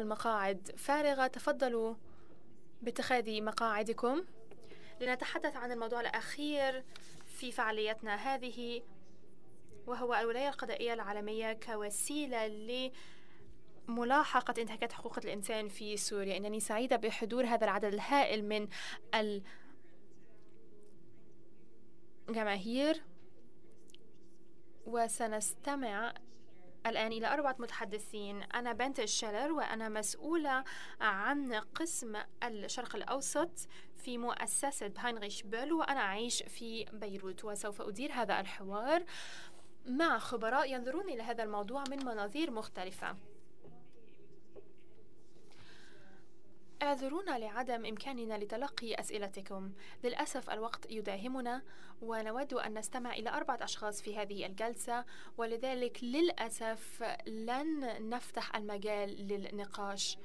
المقاعد. فارغة تفضلوا باتخاذ مقاعدكم. لنتحدث عن الموضوع الأخير في فعاليتنا هذه وهو الولاية القضائية العالمية كوسيلة لملاحقة انتهاكات حقوق الإنسان في سوريا. إنني سعيدة بحضور هذا العدد الهائل من الجماهير وسنستمع الآن إلى أربعة متحدثين. أنا بنت الشلر وأنا مسؤولة عن قسم الشرق الأوسط في مؤسسة هاينريش بيل وأنا أعيش في بيروت وسوف أدير هذا الحوار مع خبراء ينظرون إلى هذا الموضوع من مناظير مختلفة. أعذرونا لعدم إمكاننا لتلقي أسئلتكم. للأسف الوقت يداهمنا ونود أن نستمع إلى أربعة أشخاص في هذه الجلسة ولذلك للأسف لن نفتح المجال للنقاش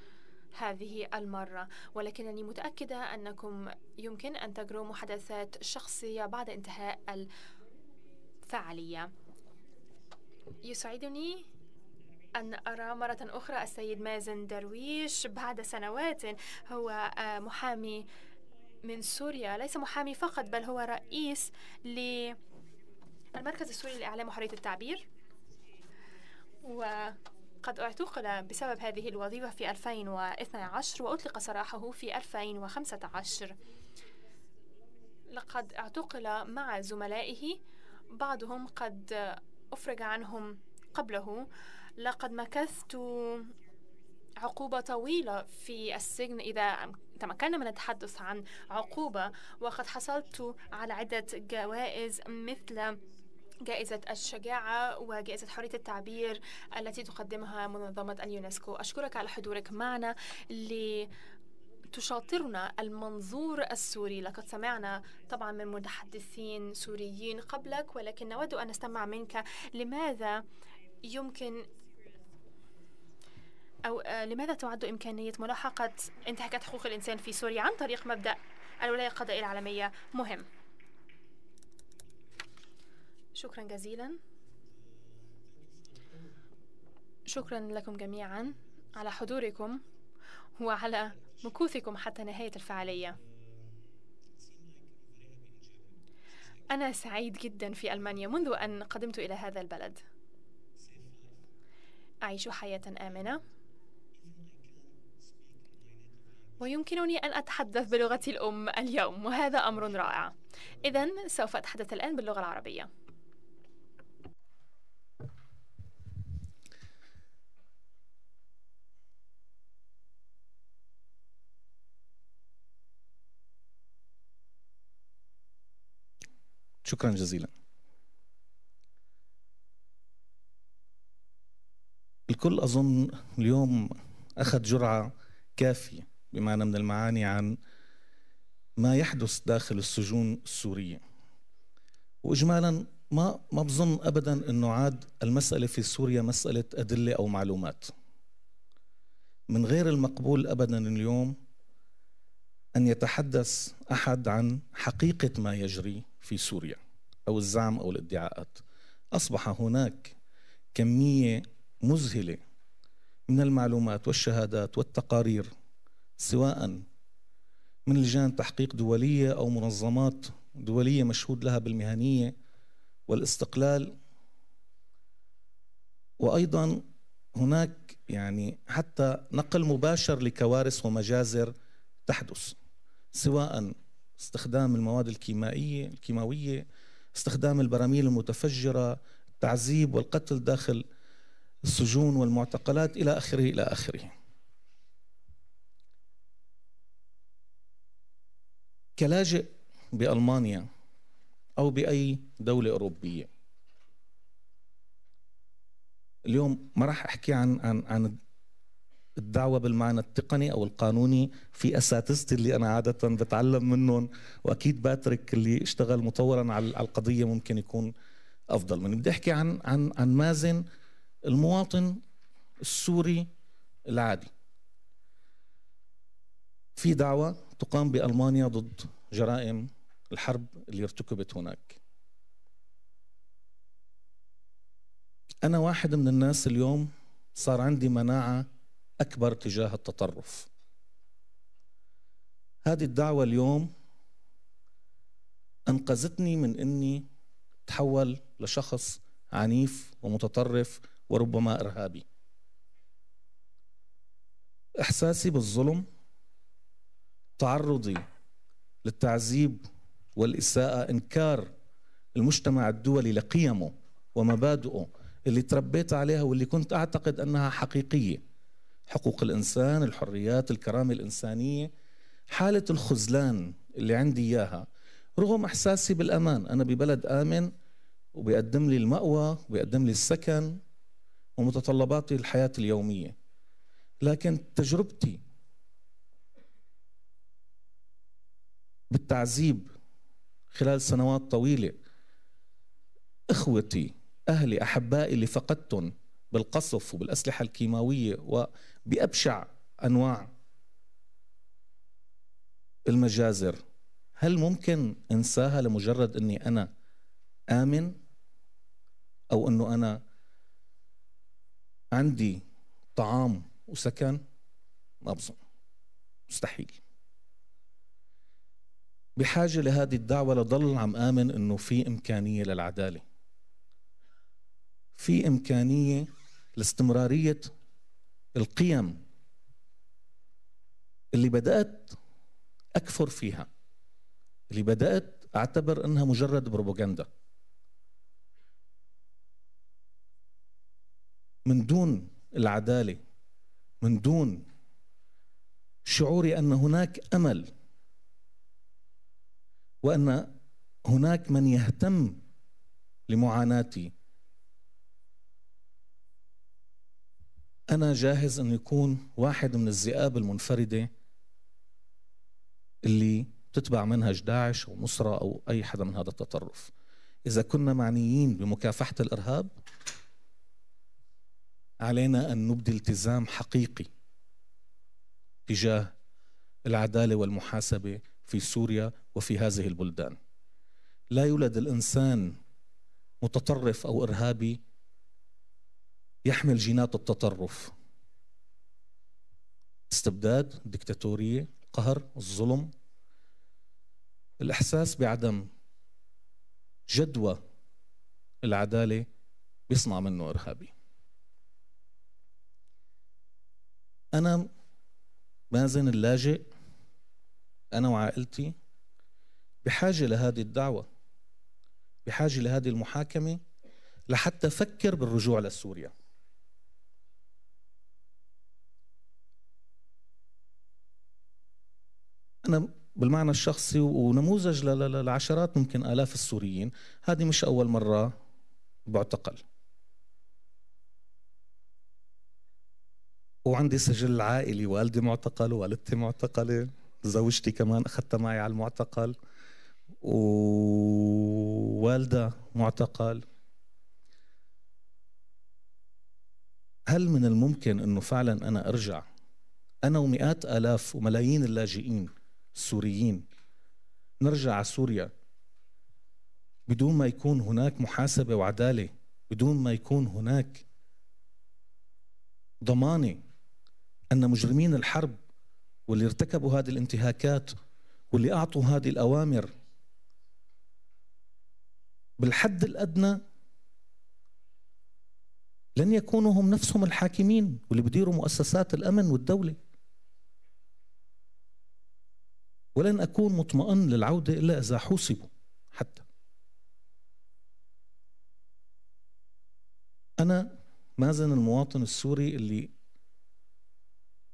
هذه المرة. ولكنني متأكدة أنكم يمكن أن تجروا محادثات شخصية بعد انتهاء الفعالية. يسعدني أن أرى مرة أخرى السيد مازن درويش بعد سنوات هو آه، محامي من سوريا. ليس محامي فقط بل هو رئيس للمركز السوري لإعلام وحرية التعبير. وقد اعتقل بسبب هذه الوظيفة في 2012 وأطلق سراحه في 2015 لقد اعتقل مع زملائه بعضهم قد أفرج عنهم قبله. لقد مكثت عقوبة طويلة في السجن إذا تمكنا من التحدث عن عقوبة وقد حصلت على عدة جوائز مثل جائزة الشجاعة وجائزة حرية التعبير التي تقدمها منظمة اليونسكو. أشكرك على حضورك معنا ل تشاطرنا المنظور السوري. لقد سمعنا طبعا من متحدثين سوريين قبلك ولكن نود أن نستمع منك لماذا يمكن أو آه، لماذا تعد إمكانية ملاحقة انتهاكات حقوق الإنسان في سوريا عن طريق مبدأ الولاية القضائية العالمية؟ مهم؟ شكرا جزيلا. شكرا لكم جميعا على حضوركم وعلى مكوثكم حتى نهاية الفعالية. أنا سعيد جدا في ألمانيا منذ أن قدمت إلى هذا البلد. أعيش حياة آمنة. ويمكنني أن أتحدث بلغتي الأم اليوم وهذا أمر رائع. إذا سوف أتحدث الآن باللغة العربية. شكرا جزيلا. الكل أظن اليوم أخذ جرعة كافية. بمعنى من المعاني عن ما يحدث داخل السجون السورية. وإجمالا ما ما بظن أبدا أنه عاد المسألة في سوريا مسألة أدلة أو معلومات. من غير المقبول أبدا اليوم أن يتحدث أحد عن حقيقة ما يجري في سوريا أو الزعم أو الادعاءات. أصبح هناك كمية مذهلة من المعلومات والشهادات والتقارير سواء من لجان تحقيق دولية أو منظمات دولية مشهود لها بالمهنية والاستقلال. وأيضا هناك يعني حتى نقل مباشر لكوارث ومجازر تحدث سواء استخدام المواد الكيميائية الكيماوية استخدام البراميل المتفجرة التعذيب والقتل داخل السجون والمعتقلات إلى آخره إلى آخره. كلاجئ بألمانيا أو بأي دولة أوروبية. اليوم ما راح أحكي عن عن عن الدعوة بالمعنى التقني أو القانوني في أساتذتي اللي أنا عادة بتعلم منهم وأكيد باتريك اللي اشتغل مطورا على القضية ممكن يكون أفضل. مني بدي أحكي عن عن عن مازن المواطن السوري العادي. في دعوة تقام بألمانيا ضد جرائم الحرب اللي ارتكبت هناك. أنا واحد من الناس اليوم صار عندي مناعة أكبر تجاه التطرف. هذه الدعوة اليوم أنقذتني من أني تحول لشخص عنيف ومتطرف وربما إرهابي. إحساسي بالظلم تعرضي للتعذيب والإساءة إنكار المجتمع الدولي لقيمه ومبادئه اللي تربيت عليها واللي كنت أعتقد أنها حقيقية. حقوق الإنسان الحريات الكرامة الإنسانية حالة الخذلان اللي عندي إياها. رغم إحساسي بالأمان أنا ببلد آمن وبيقدم لي المأوى وبيقدم لي السكن ومتطلباتي الحياة اليومية. لكن تجربتي بالتعذيب خلال سنوات طويلة. إخوتي أهلي أحبائي اللي فقدتهم بالقصف وبالأسلحة الكيماوية وبأبشع أنواع المجازر هل ممكن أنساها لمجرد إني أنا آمن؟ أو إنه أنا عندي طعام وسكن؟ ما بظن. مستحيل. بحاجة لهذه الدعوة لضل عم آمن إنه في إمكانية للعدالة. في إمكانية لاستمرارية القيم اللي بدأت أكفر فيها اللي بدأت أعتبر إنها مجرد بروباغندا. من دون العدالة من دون شعوري أن هناك أمل وأن هناك من يهتم لمعاناتي. أنا جاهز أن يكون واحد من الذئاب المنفردة اللي تتبع منهج داعش أو نصرة أو أي حدا من هذا التطرف. إذا كنا معنيين بمكافحة الإرهاب علينا أن نبدي التزام حقيقي تجاه العدالة والمحاسبة في سوريا وفي هذه البلدان. لا يولد الإنسان متطرف أو إرهابي يحمل جينات التطرف. استبداد ديكتاتوريه القهر الظلم. الإحساس بعدم جدوى العدالة بيصنع منه إرهابي. أنا مازن اللاجئ أنا وعائلتي بحاجة لهذه الدعوة بحاجة لهذه المحاكمة لحتى فكر بالرجوع لسوريا. أنا بالمعنى الشخصي ونموذج لعشرات ممكن آلاف السوريين هذه مش أول مرة بعتقل. وعندي سجل عائلي والدي معتقل ووالدتي معتقلة. زوجتي كمان أخذتها معي على المعتقل ووالدة معتقل. هل من الممكن أنه فعلا أنا أرجع؟ أنا ومئات آلاف وملايين اللاجئين السوريين نرجع على سوريا بدون ما يكون هناك محاسبة وعدالة بدون ما يكون هناك ضمانة أن مجرمين الحرب واللي ارتكبوا هذه الانتهاكات واللي أعطوا هذه الأوامر بالحد الأدنى لن يكونوا هم نفسهم الحاكمين واللي بديروا مؤسسات الأمن والدولة. ولن أكون مطمئن للعودة إلا إذا حوسبوا حتى. أنا مازن المواطن السوري اللي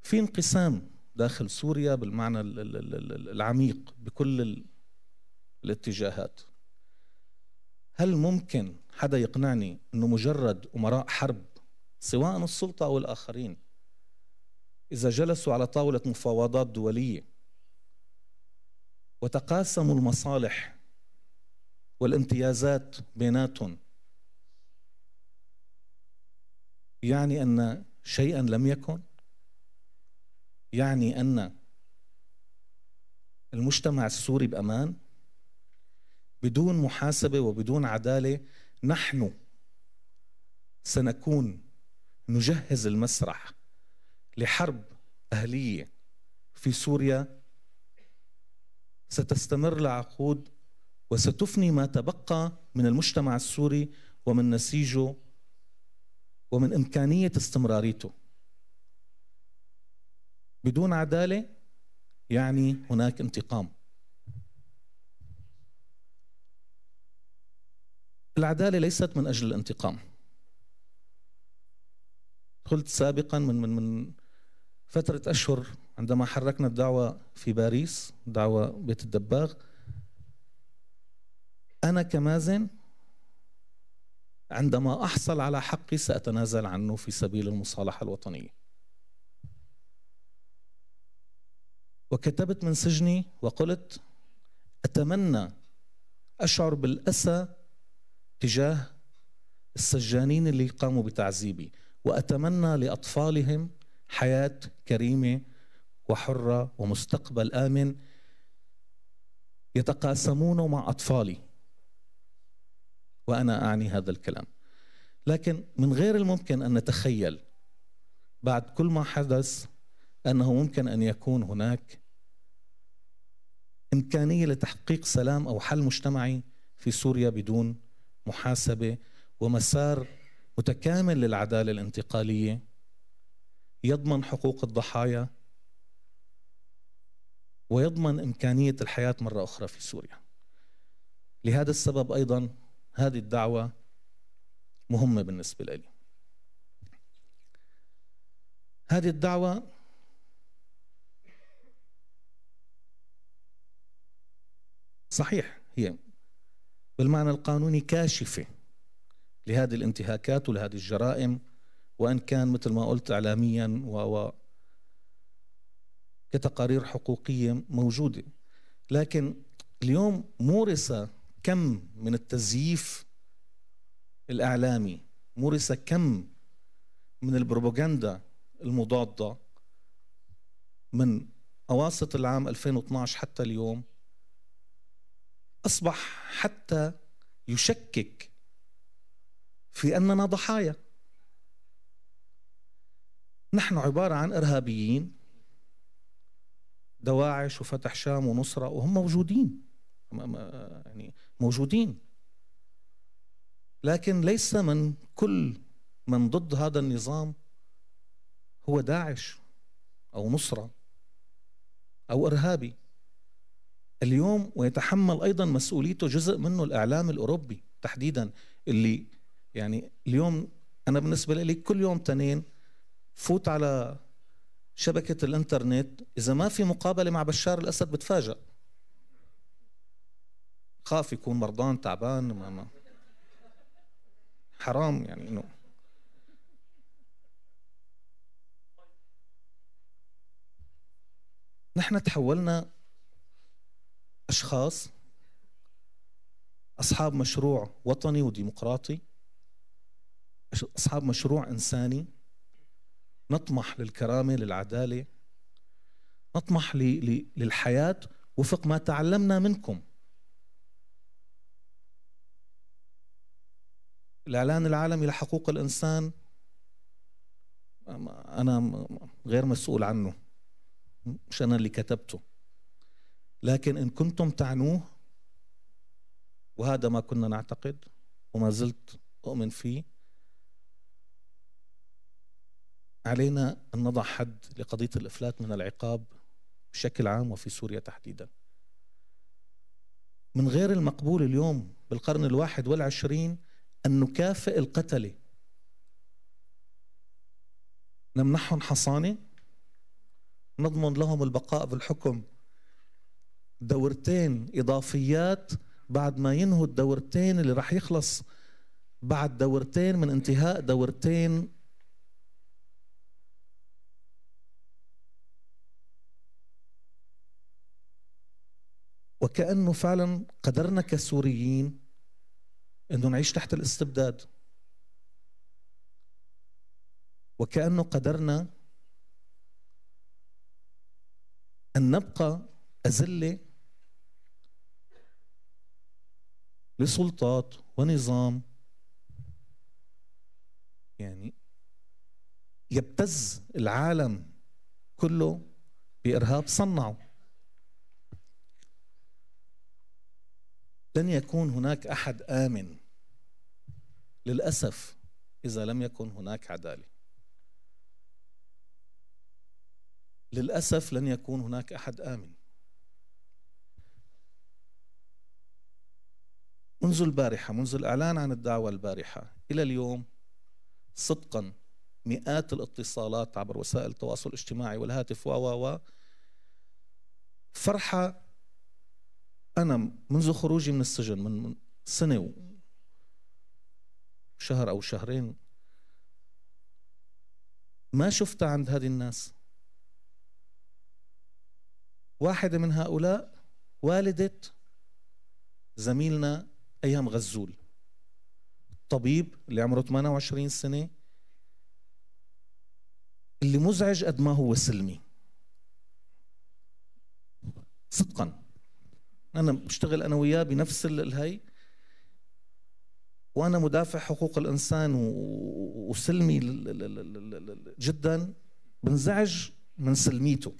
في انقسام داخل سوريا بالمعنى العميق بكل الاتجاهات. هل ممكن حدا يقنعني إنه مجرد أمراء حرب سواء السلطة أو الآخرين إذا جلسوا على طاولة مفاوضات دولية وتقاسموا المصالح والامتيازات بيناتهم يعني أن شيئا لم يكن؟ يعني أن المجتمع السوري بأمان بدون محاسبة وبدون عدالة نحن سنكون نجهز المسرح لحرب أهلية في سوريا. ستستمر لعقود وستفني ما تبقى من المجتمع السوري ومن نسيجه ومن إمكانية استمراريته. بدون عدالة يعني هناك انتقام. العدالة ليست من أجل الانتقام. قلت سابقا من من من فترة أشهر عندما حركنا الدعوة في باريس دعوة بيت الدباغ أنا كمازن عندما أحصل على حقي سأتنازل عنه في سبيل المصالحة الوطنية. وكتبت من سجني وقلت أتمنى أشعر بالأسى تجاه السجانين اللي قاموا بتعذيبي وأتمنى لأطفالهم حياة كريمة وحرة ومستقبل آمن يتقاسمونه مع أطفالي. وأنا أعني هذا الكلام. لكن من غير الممكن أن نتخيل بعد كل ما حدث أنه ممكن أن يكون هناك إمكانية لتحقيق سلام أو حل مجتمعي في سوريا بدون محاسبة ومسار متكامل للعدالة الانتقالية. يضمن حقوق الضحايا ويضمن إمكانية الحياة مرة أخرى في سوريا. لهذا السبب أيضا هذه الدعوة مهمة بالنسبة لي. هذه الدعوة صحيح هي. بالمعنى القانوني كاشفة لهذه الانتهاكات ولهذه الجرائم وإن كان مثل ما قلت اعلاميا و كتقارير حقوقية موجودة. لكن اليوم مورس كم من التزييف الإعلامي؟ مورس كم من البروباغندا المضادة من أواسط العام 2012 حتى اليوم؟ أصبح حتى يشكك في أننا ضحايا. نحن عبارة عن إرهابيين دواعش وفتح شام ونصرة وهم موجودين. يعني موجودين. لكن ليس من كل من ضد هذا النظام هو داعش أو نصرة أو إرهابي. اليوم ويتحمل أيضا مسؤوليته جزء منه الإعلام الأوروبي تحديدا اللي يعني اليوم أنا بالنسبة لي كل يوم تنين فوت على شبكة الإنترنت إذا ما في مقابلة مع بشار الأسد بتفاجأ. خاف يكون مرضان تعبان ما ما. حرام يعني إنه. نحن تحولنا أشخاص أصحاب مشروع وطني وديمقراطي أصحاب مشروع إنساني نطمح للكرامة للعدالة نطمح للحياة وفق ما تعلمنا منكم. الإعلان العالمي لحقوق الإنسان أنا غير مسؤول عنه مش أنا اللي كتبته. لكن إن كنتم تعنوه وهذا ما كنا نعتقد وما زلت أؤمن فيه علينا أن نضع حد لقضية الإفلات من العقاب بشكل عام وفي سوريا تحديدا. من غير المقبول اليوم بالقرن الواحد والعشرين أن نكافئ القتلة نمنحهم حصانة نضمن لهم البقاء بالحكم دورتين إضافيات بعد ما ينهوا الدورتين اللي راح يخلص بعد دورتين من انتهاء دورتين. وكأنه فعلا قدرنا كسوريين أنه نعيش تحت الاستبداد. وكأنه قدرنا أن نبقى أزلة لسلطات ونظام. يعني يبتز العالم كله بإرهاب صنعه. لن يكون هناك أحد آمن. للأسف إذا لم يكن هناك عدالة. للأسف لن يكون هناك أحد آمن. منذ البارحة منذ الإعلان عن الدعوة البارحة إلى اليوم صدقا مئات الاتصالات عبر وسائل التواصل الاجتماعي والهاتف و و فرحة أنا منذ خروجي من السجن من سنة وشهر أو شهرين ما شفتها عند هذه الناس. واحدة من هؤلاء والدة زميلنا أيام غزول. طبيب اللي عمره 28 سنة. اللي مزعج قد ما هو سلمي. صدقا. أنا بشتغل أنا وياه بنفس الهي. وأنا مدافع حقوق الإنسان وسلمي جدا. بنزعج من سلميته.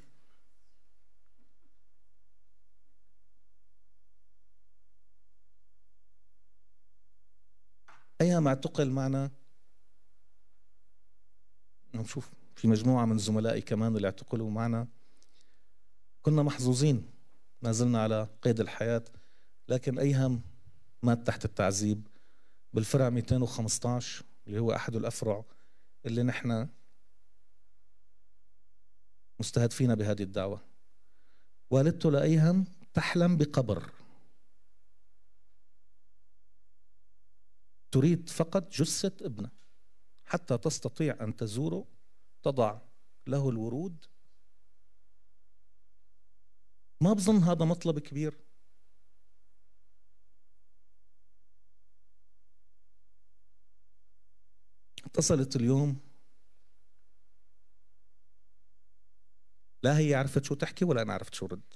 أيام اعتقل معنا. نشوف في مجموعة من زملائي كمان اللي اعتقلوا معنا. كنا محظوظين ما زلنا على قيد الحياة لكن أيهم مات تحت التعذيب. بالفرع 215 اللي هو أحد الأفرع اللي نحن مستهدفين بهذه الدعوة. والدته لأيهم تحلم بقبر. تريد فقط جثة ابنها حتى تستطيع أن تزوره تضع له الورود. ما بظن هذا مطلب كبير. اتصلت اليوم. لا هي عرفت شو تحكي ولا أنا عرفت شو رد.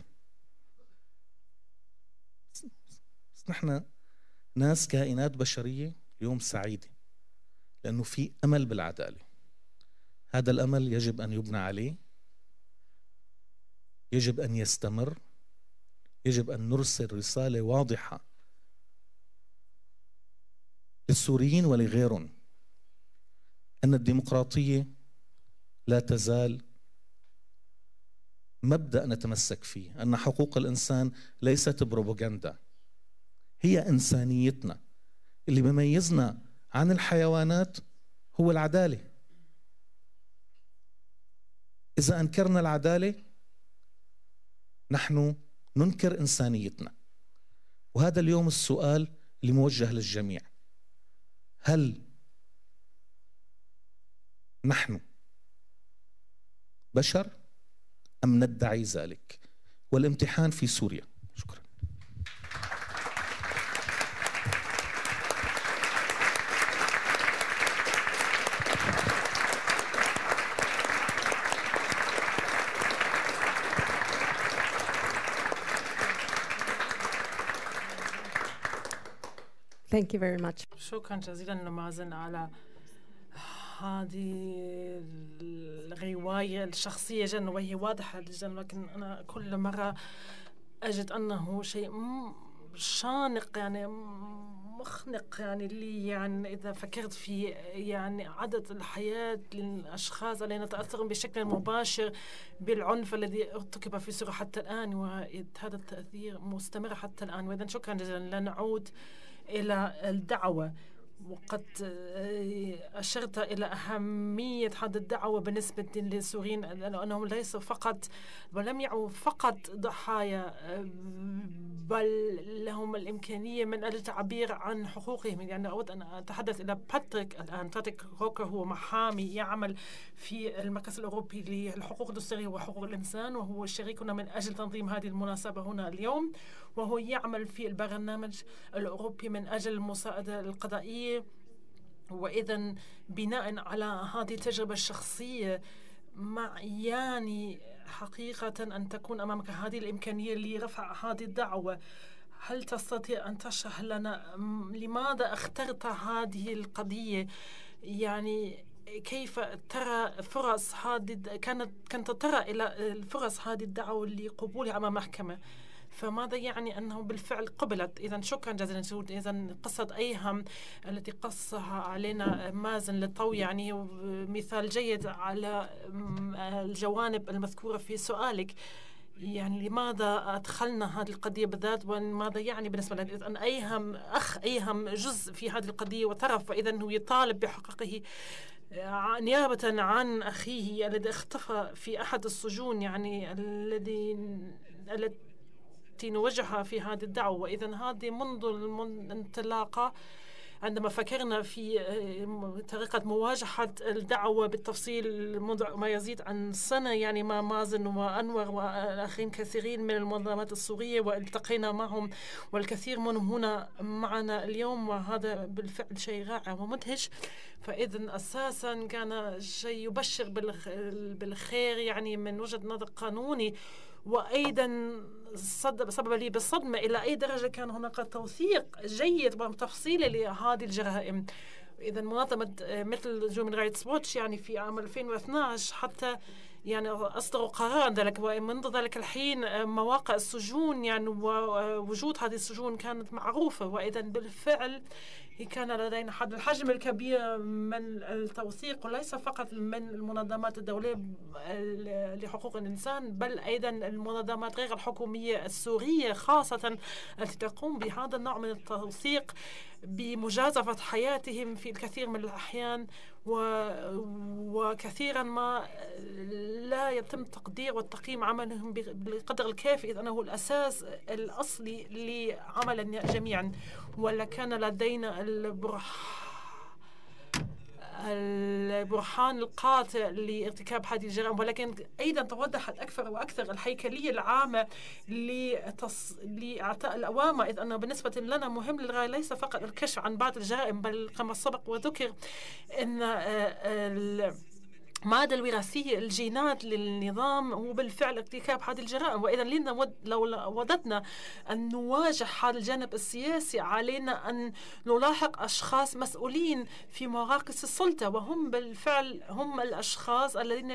نحن ناس كائنات بشرية. اليوم سعيده لأنه في أمل بالعدالة. هذا الأمل يجب أن يبنى عليه يجب أن يستمر يجب أن نرسل رسالة واضحة للسوريين ولغيرهم أن الديمقراطية لا تزال مبدأ نتمسك فيه أن حقوق الإنسان ليست بروباغندا هي إنسانيتنا. اللي بيميزنا عن الحيوانات هو العدالة. إذا أنكرنا العدالة نحن ننكر إنسانيتنا. وهذا اليوم السؤال اللي موجه للجميع. هل نحن بشر أم ندعي ذلك؟ والامتحان في سوريا شكرا Thank you very much. شكرا جزيلا لمازن على هذه الرواية الشخصية جدا وهي واضحة جدا لكن أنا كل مرة أجد أنه شيء شانق يعني مخنق يعني لي يعني إذا فكرت في يعني عدد الحياة للأشخاص الذين يتأثرون بشكل مباشر بالعنف الذي ارتكب في سوريا حتى الآن وهذا التأثير مستمر حتى الآن وإذا شكرا جزيلا لنعود إلى الدعوة. وقد آه، أشرت إلى أهمية هذه الدعوة بالنسبة للسوريين لأنهم ليسوا فقط ولم يعوا فقط ضحايا آه، بل لهم الإمكانية من التعبير عن حقوقهم. يعني أود أن أتحدث إلى باتريك الآن. باتريك روكر هو محامي يعمل في المركز الأوروبي للحقوق الدستورية وحقوق الإنسان وهو شريكنا من أجل تنظيم هذه المناسبة هنا اليوم. وهو يعمل في البرنامج الأوروبي من أجل المساعدة القضائية. وإذا بناء على هذه التجربة الشخصية مع يعني حقيقة أن تكون أمامك هذه الإمكانية لرفع هذه الدعوة. هل تستطيع أن تشرح لنا لماذا اخترت هذه القضية؟ يعني كيف ترى فرص هذه كانت كانت ترى إلى الفرص هذه الدعوة لقبولها أمام محكمة؟ فماذا يعني أنه بالفعل قبلت؟ إذا شكرا جزيلا إذا قصة أيهم التي قصها علينا مازن للطو يعني مثال جيد على الجوانب المذكورة في سؤالك. يعني لماذا أدخلنا هذه القضية بالذات؟ وماذا يعني بالنسبة لنا أن أيهم أخ أيهم جزء في هذه القضية وطرف فإذا هو يطالب بحقوقه نيابة عن أخيه الذي اختفى في أحد السجون يعني الذي التي نوجهها في هذه الدعوة. وإذا هذه منذ الانطلاقة عندما فكرنا في آه، طريقة مواجهة الدعوة بالتفصيل منذ ما يزيد عن سنة يعني مع مازن وأنور والآخرين كثيرين من المنظمات السورية والتقينا معهم والكثير منهم هنا معنا اليوم وهذا بالفعل شيء رائع ومدهش. فإذا أساسا كان شيء يبشر بالخير يعني من وجهة نظر قانوني. وأيضا سبب لي بالصدمة إلى أي درجة كان هناك توثيق جيد وتفصيلي لهذه الجرائم. إذا منظمة مثل هيومن رايتس ووتش يعني في عام 2012 حتى يعني أصدروا قرار ذلك. ومنذ ذلك الحين مواقع السجون يعني ووجود هذه السجون كانت معروفة. وإذا بالفعل كان لدينا حد الحجم الكبير من التوثيق وليس فقط من المنظمات الدولية لحقوق الإنسان بل أيضا المنظمات غير الحكومية السورية خاصة التي تقوم بهذا النوع من التوثيق بمجازفة حياتهم في الكثير من الأحيان و... وكثيرا ما لا يتم تقدير والتقييم عملهم بقدر الكافي إذ أنه الأساس الأصلي لعمل جميعا. ولا كان لدينا البرهان القاطع لارتكاب هذه الجرائم ولكن أيضا توضحت أكثر وأكثر الهيكلية العامة لتص... لإعطاء الأوامر إذ أنه بالنسبة لنا مهم للغاية ليس فقط الكشف عن بعض الجرائم بل كما سبق وذكر إن آه، المادة الوراثية الجينات للنظام هو بالفعل ارتكاب هذه الجرائم. وإذا لنا لو وددنا أن نواجه هذا الجانب السياسي علينا أن نلاحق أشخاص مسؤولين في مراكز السلطة. وهم بالفعل هم الأشخاص الذين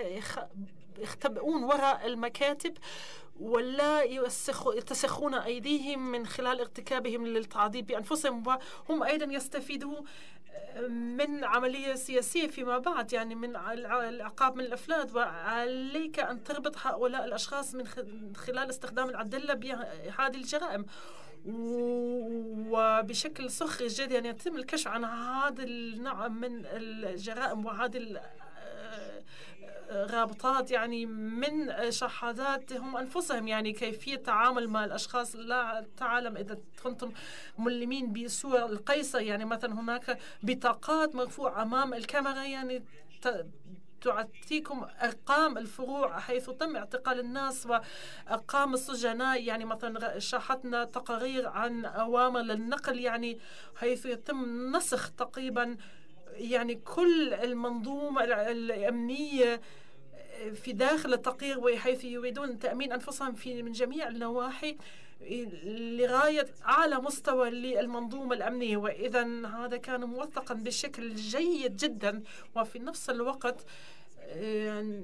يختبئون وراء المكاتب ولا يتسخون أيديهم من خلال ارتكابهم للتعذيب بأنفسهم. وهم أيضا يستفيدوا من عملية سياسية فيما بعد يعني من العقاب من الأفلاد وعليك أن تربط هؤلاء الأشخاص من خلال استخدام الأدلة بهذه الجرائم. وبشكل سخري جدا يتم الكشف عن هذا النوع من الجرائم وهذه رابطات يعني من شهاداتهم أنفسهم يعني كيفية التعامل مع الأشخاص. لا تعلم إذا كنتم ملمين بصور القيصر يعني مثلا هناك بطاقات مرفوعة أمام الكاميرا يعني تعطيكم أرقام الفروع حيث تم اعتقال الناس وأرقام السجناء. يعني مثلا شاهدنا تقارير عن أوامر للنقل يعني حيث يتم نسخ تقريبا يعني كل المنظومة الأمنية في داخل التقرير وحيث يريدون تأمين أنفسهم في من جميع النواحي لغاية أعلى مستوى للمنظومة الأمنية. وإذا هذا كان موثقا بشكل جيد جدا. وفي نفس الوقت آه،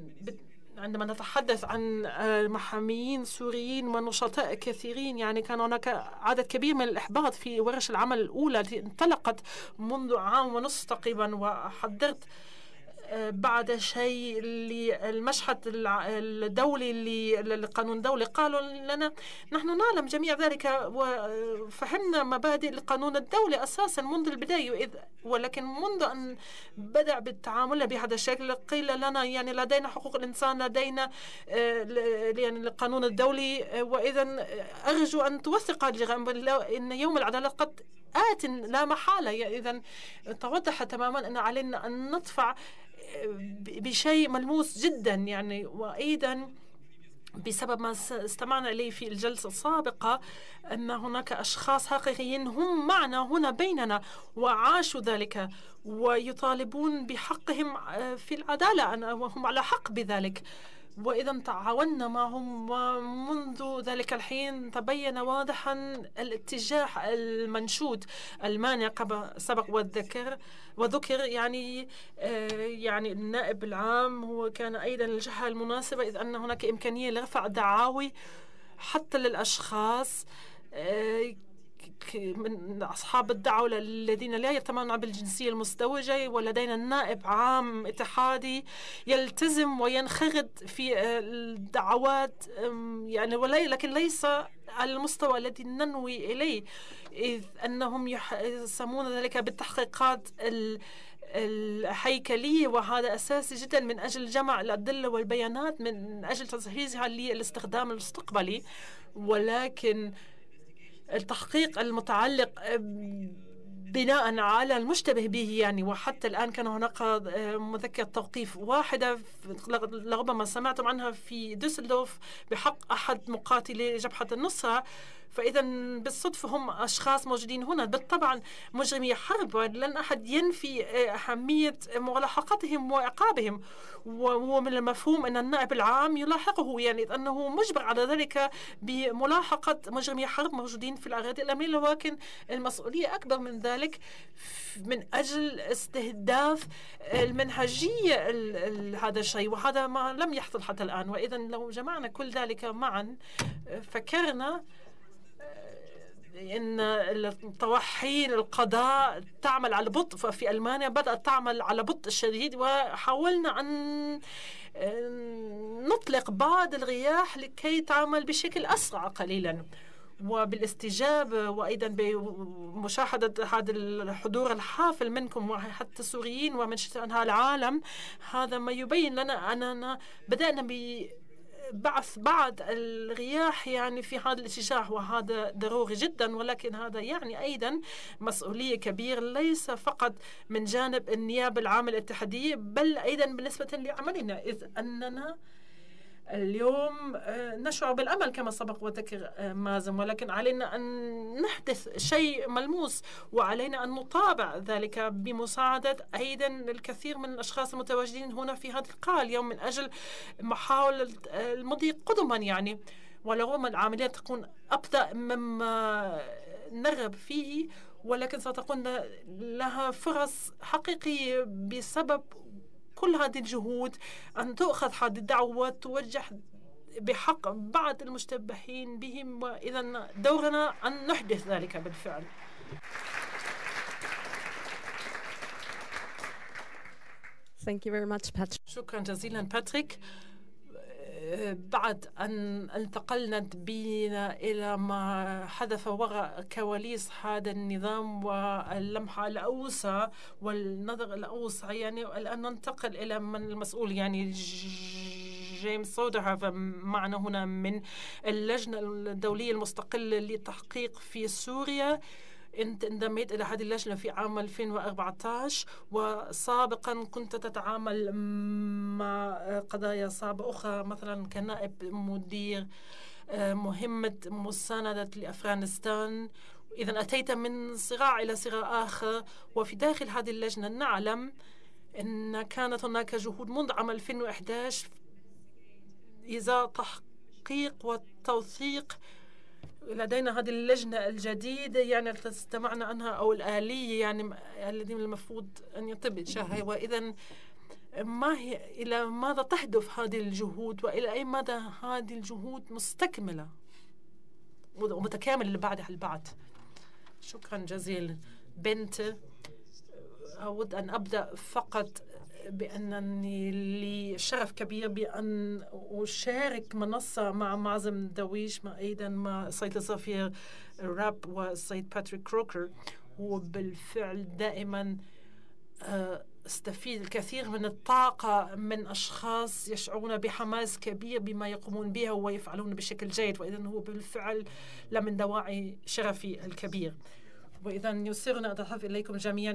عندما نتحدث عن محاميين سوريين ونشطاء كثيرين يعني كان هناك عدد كبير من الإحباط في ورش العمل الأولى التي انطلقت منذ عام ونصف تقريبا وحضرت بعد شيء للمشهد الدولي للقانون الدولي قالوا لنا نحن نعلم جميع ذلك وفهمنا مبادئ القانون الدولي أساسا منذ البداية ولكن منذ أن بدأ بالتعامل بهذا الشكل قيل لنا يعني لدينا حقوق الإنسان لدينا آه، يعني القانون الدولي وإذا أرجو أن توثق الجرائم إن يوم العدالة قد آت لا محالة إذا توضح تماما أن علينا أن ندفع بشيء ملموس جدا يعني. وأيضا بسبب ما استمعنا إليه في الجلسة السابقة أن هناك أشخاص حقيقيين هم معنا هنا بيننا وعاشوا ذلك ويطالبون بحقهم في العدالة وهم على حق بذلك. وإذا تعاوننا معهم ومنذ ذلك الحين تبين واضحا الاتجاه المنشود المانع كما سبق والذكر وذكر يعني آه، يعني النائب العام هو كان أيضا الجهة المناسبة إذ أن هناك إمكانية لرفع دعاوي حتى للأشخاص آه، من أصحاب الدعوة الذين لا يتمنع بالجنسية المزدوجة ولدينا نائب عام اتحادي يلتزم وينخرط في الدعوات يعني لكن ليس على المستوى الذي ننوي إليه إذ أنهم يسمون ذلك بالتحقيقات الهيكلية. وهذا أساسي جدا من أجل جمع الأدلة والبيانات من أجل تجهيزها للاستخدام المستقبلي. ولكن التحقيق المتعلق بناء على المشتبه به يعني وحتى الآن كان هناك آه، مذكرة توقيف واحدة لربما سمعتم عنها في دوسلدورف بحق أحد مقاتلي جبهة النصرة فإذا بالصدفة هم أشخاص موجودين هنا. بالطبع مجرمي حرب لن أحد ينفي آه، أهمية ملاحقتهم وعقابهم. وهو من المفهوم أن النائب العام يلاحقه يعني أنه مجبر على ذلك بملاحقة مجرمي حرب موجودين في الأراضي الأمنية ولكن المسؤولية أكبر من ذلك. من أجل استهداف المنهجية هذا الشيء وهذا ما لم يحصل حتى الآن. وإذا لو جمعنا كل ذلك معا فكرنا إن الطواحين القضاء تعمل على بطء ففي ألمانيا بدأت تعمل على بطء شديد وحاولنا أن نطلق بعض الرياح لكي تعمل بشكل أسرع قليلا. وبالاستجابة وأيضا بمشاهدة هذا الحضور الحافل منكم وحتى السوريين ومن شتى أنحاء العالم هذا ما يبين لنا أننا بدأنا بعث بعض الرياح يعني في هذا الاتجاه وهذا ضروري جدا ولكن هذا يعني أيضا مسؤولية كبيرة ليس فقط من جانب النيابة العامة الاتحادية بل أيضا بالنسبة لعملنا إذ أننا اليوم آه، نشعر بالأمل كما سبق وذكر آه، مازن ولكن علينا أن نحدث شيء ملموس وعلينا أن نطابع ذلك بمساعدة أيضا الكثير من الأشخاص المتواجدين هنا في هذه القاعة اليوم من أجل محاولة المضي قدما يعني. ولرغم العملية تكون أبطأ مما نرغب فيه ولكن ستكون لها فرص حقيقية بسبب كل هذه الجهود أن تؤخذ هذه الدعوة وتوجه بحق بعض المشتبهين بهم وإذا دورنا أن نحدث ذلك بالفعل Thank you very much, Patrick. شكرا جزيلا باتريك بعد أن انتقلنا بنا إلى ما حدث وراء كواليس هذا النظام واللمحة الأوسع والنظر الأوسع يعني الآن ننتقل إلى من المسؤول يعني جيمس رودهاف معنا هنا من اللجنة الدولية المستقلة للتحقيق في سوريا. انضميت إلى هذه اللجنة في عام 2014 وسابقا كنت تتعامل مع قضايا صعبة أخرى مثلا كنائب مدير آه، مهمة مساندة لأفغانستان. إذا أتيت من صراع إلى صراع آخر وفي داخل هذه اللجنة نعلم أن كانت هناك جهود منذ عام 2011 إذا تحقيق وتوثيق لدينا هذه اللجنة الجديدة يعني استمعنا عنها أو الآلية يعني الذي المفروض أن إنشائها وإذا ما هي إلى ماذا تهدف هذه الجهود؟ وإلى أي مدى هذه الجهود مستكملة؟ ومتكاملة لبعضها البعض. شكرا جزيلا. بنت أود أن أبدأ فقط بأنني لي شرف كبير بأن أشارك منصة مع معظم دويش مع أيضا مع السيد السفير راب والسيد باتريك كروكر. وبالفعل دائما آه، أستفيد الكثير من الطاقة من أشخاص يشعرون بحماس كبير بما يقومون به ويفعلون بشكل جيد. وإذا هو بالفعل لمن دواعي شرفي الكبير. وإذا يسرنا أتحدث إليكم جميعا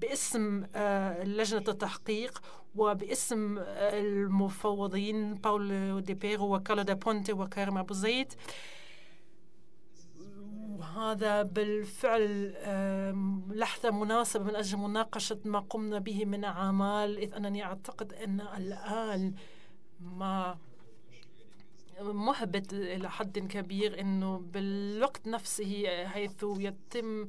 باسم آه، لجنة التحقيق وباسم آه، المفوضين باولو بينيرو وكارلا ديل بونتي وكارما أبو زيد. وهذا بالفعل لحظة مناسبة من أجل مناقشة ما قمنا به من أعمال إذ أنني أعتقد أن الآن ما محبط إلى حد كبير أنه بالوقت نفسه حيث يتم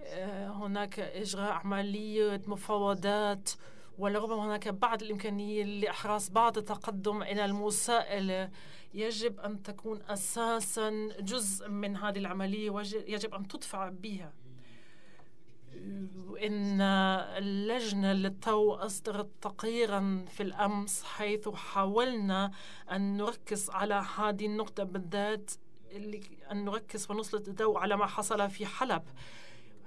آه، هناك إجراء عملية مفاوضات ولربما هناك بعض الإمكانية لإحراز بعض التقدم إلى المساءلة يجب أن تكون أساسا جزء من هذه العملية ويجب أن تدفع بها. إن اللجنة للتو أصدرت تقريرا في الأمس حيث حاولنا أن نركز على هذه النقطة بالذات أن نركز ونسلط الضوء على ما حصل في حلب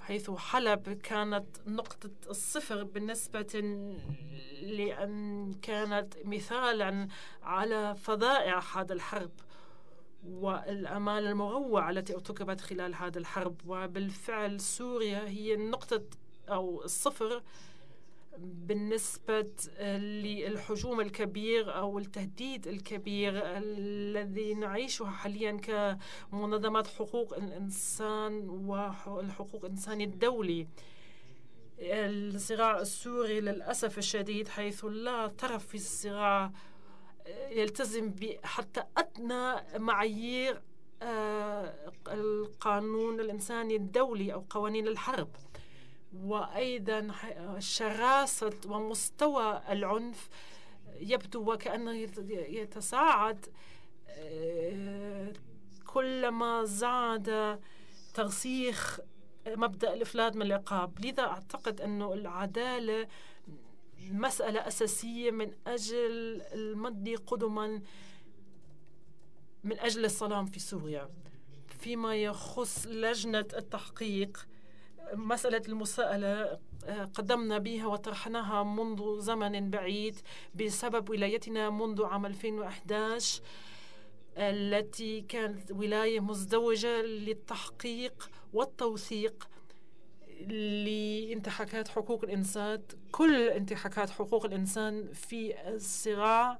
حيث حلب كانت نقطة الصفر بالنسبة لأن كانت مثالا على فظائع هذا الحرب. والأمال المروعة التي ارتكبت خلال هذا الحرب. وبالفعل سوريا هي نقطة أو الصفر بالنسبة للحجوم الكبير أو التهديد الكبير الذي نعيشه حاليا كمنظمات حقوق الإنسان والحقوق الإنساني الدولي. الصراع السوري للأسف الشديد حيث لا طرف في الصراع يلتزم حتى أدنى معايير آه، القانون الإنساني الدولي أو قوانين الحرب. وأيضا شراسة ومستوى العنف يبدو وكأنه يتصاعد آه، كلما زاد ترسيخ مبدأ الإفلات من العقاب. لذا أعتقد أنه العدالة مسألة أساسية من أجل المد قدما من أجل السلام في سوريا. فيما يخص لجنة التحقيق مسألة المساءلة آه، قدمنا بها وطرحناها منذ زمن بعيد بسبب ولايتنا منذ عام 2011 التي كانت ولاية مزدوجة للتحقيق والتوثيق. لانتهاكات حقوق الإنسان كل انتهاكات حقوق الإنسان في الصراع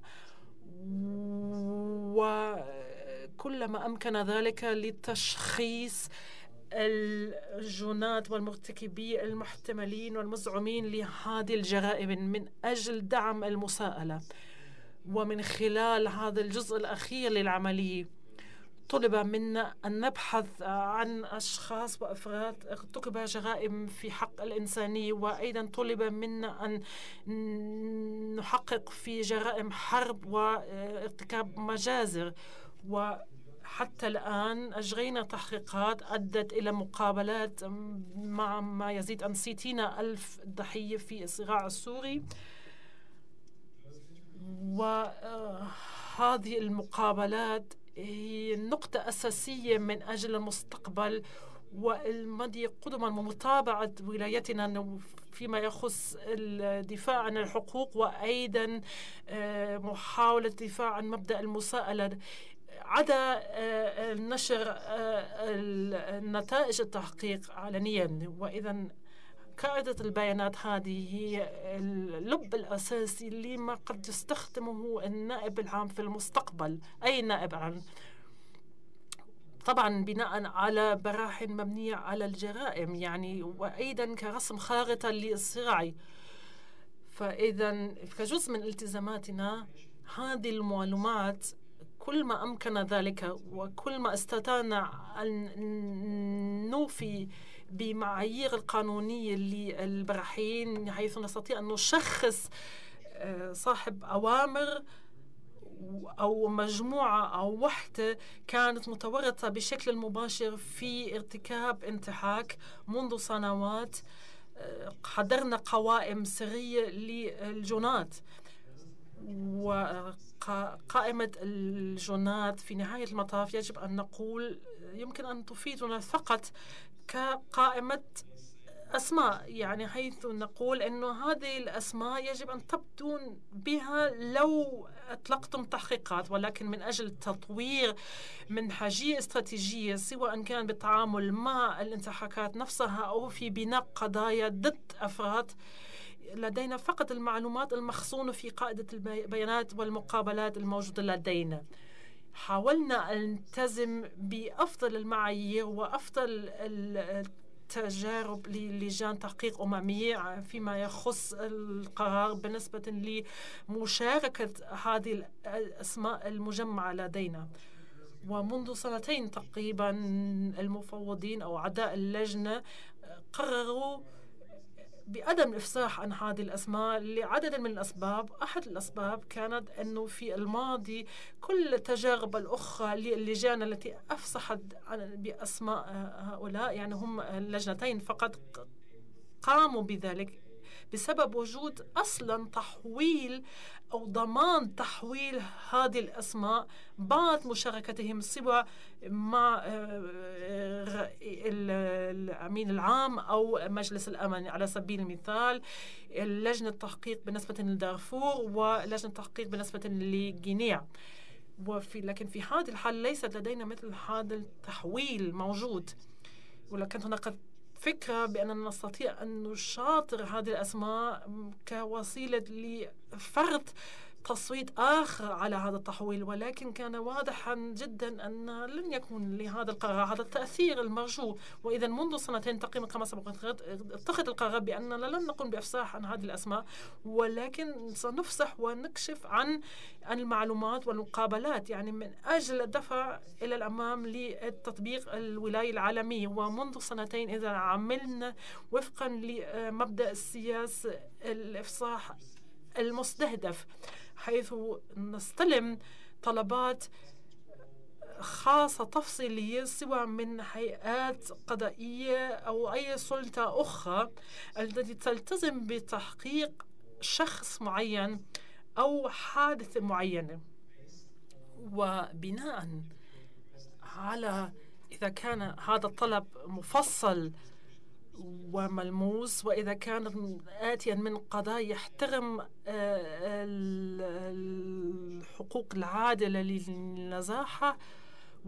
وكلما أمكن ذلك لتشخيص الجنات والمرتكبين المحتملين والمزعومين لهذه الجرائم من أجل دعم المساءلة. ومن خلال هذا الجزء الأخير للعملية طلب منا أن نبحث عن أشخاص وأفراد ارتكب جرائم في حق الإنسانية وأيضا طلب منا أن نحقق في جرائم حرب وارتكاب مجازر. وحتى الآن أجرينا تحقيقات أدت إلى مقابلات مع ما يزيد عن ستين ألف ضحية في الصراع السوري. وهذه المقابلات هي نقطة أساسية من أجل المستقبل والمضي قدما ومتابعة ولايتنا فيما يخص الدفاع عن الحقوق وأيضا آه، محاولة الدفاع عن مبدأ المساءلة. عدا آه، نشر آه، نتائج التحقيق علنيا وإذا قاعدة البيانات هذه هي اللب الأساسي لما قد يستخدمه النائب العام في المستقبل أي نائب عام. طبعا بناء على براهين مبنية على الجرائم يعني وأيضا كرسم خارطة للصراع. فإذا كجزء من التزاماتنا هذه المعلومات كل ما أمكن ذلك وكل ما استطعنا أن نوفي بمعايير القانونية للبراحين حيث نستطيع أن نشخص آه، صاحب أوامر أو مجموعة أو وحدة كانت متورطة بشكل مباشر في ارتكاب انتهاك منذ سنوات آه، حضرنا قوائم سرية للجنات. وقائمة الجنات في نهاية المطاف يجب أن نقول يمكن أن تفيدنا فقط كقائمة أسماء. يعني حيث نقول أنه هذه الأسماء يجب أن تبدون بها لو أطلقتم تحقيقات ولكن من أجل تطوير منهجية استراتيجية سواء كان بالتعامل مع الانتحاكات نفسها أو في بناء قضايا ضد أفراد لدينا فقط المعلومات المخزونة في قاعدة البيانات والمقابلات الموجودة لدينا. حاولنا أن نلتزم بأفضل المعايير وأفضل تجارب للجان تحقيق أممية فيما يخص القرار بالنسبة لمشاركة هذه الأسماء المجمعة لدينا. ومنذ سنتين تقريبا المفوضين أو أعضاء اللجنة قرروا بعدم الإفصاح عن هذه الأسماء لعدد من الأسباب. أحد الأسباب كانت أنه في الماضي كل التجارب الأخرى للجان التي أفصحت بأسماء هؤلاء يعني هم اللجنتين فقط قاموا بذلك. بسبب وجود أصلا تحويل أو ضمان تحويل هذه الأسماء بعد مشاركتهم سوى مع آه، الأمين العام أو مجلس الأمن. على سبيل المثال لجنة التحقيق بالنسبة لدارفور ولجنة التحقيق بالنسبة لغينيا وفي لكن في هذه الحال ليست لدينا مثل هذا التحويل موجود. ولكن هناك فكرة بأننا نستطيع أن نشاطر هذه الأسماء كوسيلة لفرض تصويت آخر على هذا التحويل ولكن كان واضحا جدا أن لن يكون لهذا القرار هذا التأثير المرجو. وإذا منذ سنتين تقريبا كما سبق اتخذ القرار بأننا لن نقوم بإفصاح عن هذه الأسماء ولكن سنفصح ونكشف عن المعلومات والمقابلات يعني من أجل الدفع إلى الأمام لتطبيق الولاية العالمية. ومنذ سنتين إذا عملنا وفقا لمبدأ السياسة الإفصاح المستهدف. حيث نستلم طلبات خاصة تفصيلية سواء من هيئات قضائية أو أي سلطة أخرى التي تلتزم بتحقيق شخص معين أو حادثة معينة وبناء على إذا كان هذا الطلب مفصل وملموس وإذا كان آتيا من قضاء يحترم آه، الحقوق العادلة للنزاحة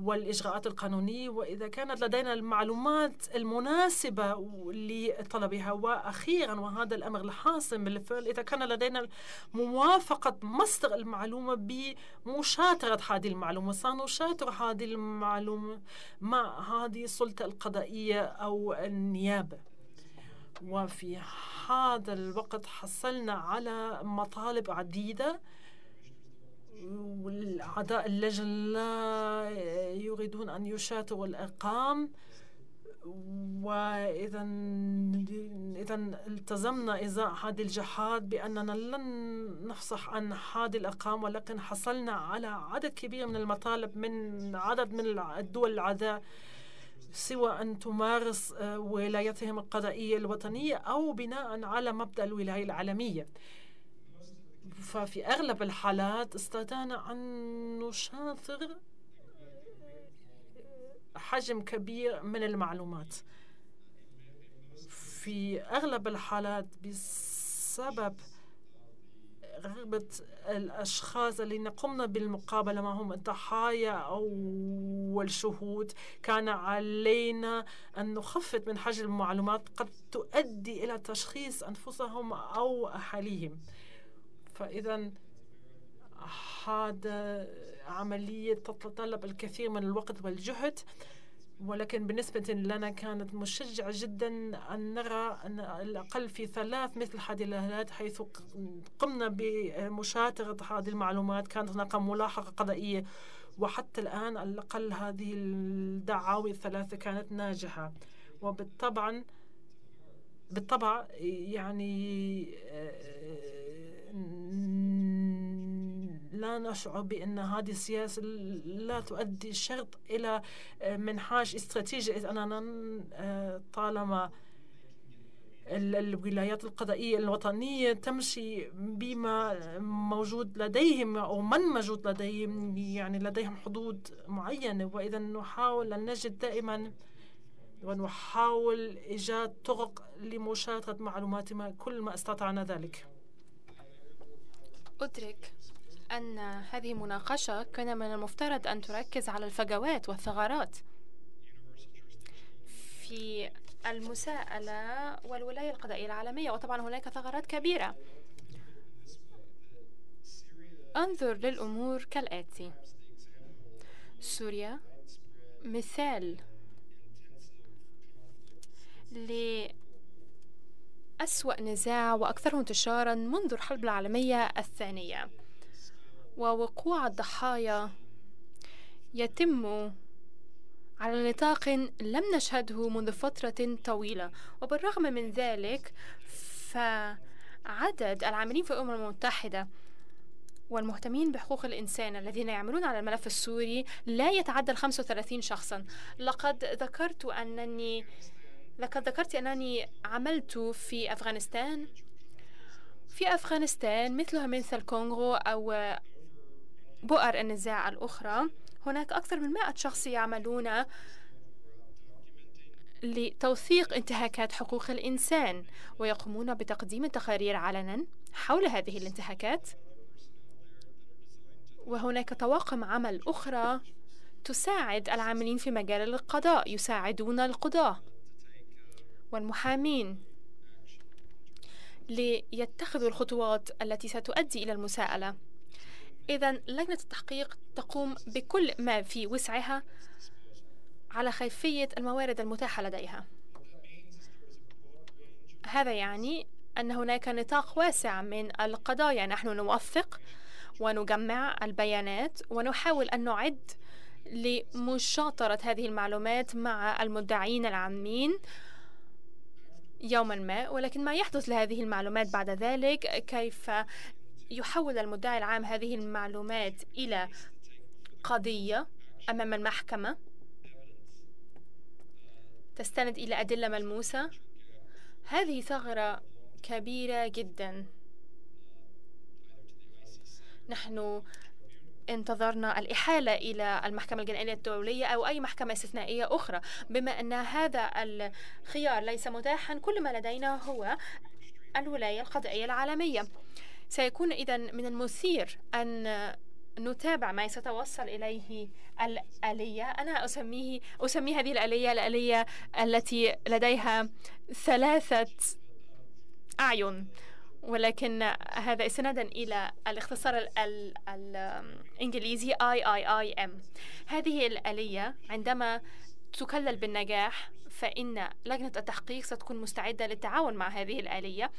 والإجراءات القانونية وإذا كانت لدينا المعلومات المناسبة لطلبها. وأخيرا وهذا الأمر الحاسم بالفعل إذا كان لدينا موافقة مصدر المعلومة بمشاطرة هذه المعلومة. سنشاطر هذه المعلومة مع هذه السلطة القضائية أو النيابة. وفي هذا الوقت حصلنا على مطالب عديدة. والأعضاء اللجنة لا يريدون أن يشاتوا الأرقام. وإذا إذا التزمنا إزاء هذه الجحاد بأننا لن نفصح عن هذه الأرقام ولكن حصلنا على عدد كبير من المطالب من عدد من الدول الأعداء سوى أن تمارس آه، ولايتهم القضائية الوطنية أو بناء على مبدأ الولاية العالمية. ففي أغلب الحالات استطعنا أن نشاطر حجم كبير من المعلومات. في أغلب الحالات بسبب رغبة الأشخاص الذين قمنا بالمقابلة معهم الضحايا أو الشهود كان علينا أن نخفض من حجم المعلومات قد تؤدي إلى تشخيص أنفسهم أو أهاليهم. فإذا هذا عملية تتطلب الكثير من الوقت والجهد ولكن بالنسبة لنا كانت مشجعة جدا أن نرى أن الأقل في ثلاث مثل هذه الهالات حيث قمنا بمشاطرة هذه المعلومات. كانت هناك ملاحقة قضائية وحتى الآن على الأقل هذه الدعاوي الثلاثة كانت ناجحة. وبالطبع بالطبع يعني لا نشعر بأن هذه السياسة لا تؤدي شرط إلى آه، منحاج استراتيجي. إذ أننا آه، طالما الولايات القضائية الوطنية تمشي بما موجود لديهم أو من موجود لديهم يعني لديهم حدود معينة. وإذا نحاول أن نجد دائما ونحاول إيجاد طرق لمشاركة معلوماتنا كل ما استطعنا ذلك. أدرك. أن هذه المناقشة كان من المفترض أن تركز على الفجوات والثغرات في المساءلة والولاية القضائية العالمية وطبعا هناك ثغرات كبيرة. انظر للأمور كالآتي. سوريا مثال لأسوأ نزاع وأكثره انتشارا منذ الحرب العالمية الثانية. ووقوع الضحايا يتم على نطاق لم نشهده منذ فترة طويلة. وبالرغم من ذلك فعدد العاملين في الأمم المتحدة والمهتمين بحقوق الإنسان الذين يعملون على الملف السوري لا يتعدى ال 35 شخصا. لقد ذكرت أنني لقد ذكرت أنني عملت في أفغانستان في أفغانستان مثلها مثل الكونغو أو بؤر النزاع الأخرى هناك أكثر من 100 شخص يعملون لتوثيق انتهاكات حقوق الإنسان ويقومون بتقديم تقارير علنا حول هذه الانتهاكات. وهناك طواقم عمل أخرى تساعد العاملين في مجال القضاء يساعدون القضاة والمحامين ليتخذوا الخطوات التي ستؤدي إلى المساءلة. إذا لجنة التحقيق تقوم بكل ما في وسعها على خلفية الموارد المتاحة لديها. هذا يعني أن هناك نطاق واسع من القضايا. نحن نوثق ونجمع البيانات ونحاول أن نعد لمشاطرة هذه المعلومات مع المدعين العامين يوما ما. ولكن ما يحدث لهذه المعلومات بعد ذلك؟ كيف يحول المدعي العام هذه المعلومات إلى قضية أمام المحكمة. تستند إلى أدلة ملموسة. هذه ثغرة كبيرة جدا. نحن انتظرنا الإحالة إلى المحكمة الجنائية الدولية أو أي محكمة استثنائية أخرى. بما أن هذا الخيار ليس متاحا كل ما لدينا هو الولاية القضائية العالمية. سيكون إذا من المثير أن نتابع ما سيتوصل إليه الآلية. أنا أسميه أسمي هذه الآلية الآلية التي لديها ثلاثة أعين ولكن هذا استنادا إلى الاختصار الإنجليزي IIIM هذه الآلية عندما تكلل بالنجاح فإن لجنة التحقيق ستكون مستعدة للتعاون مع هذه الآلية.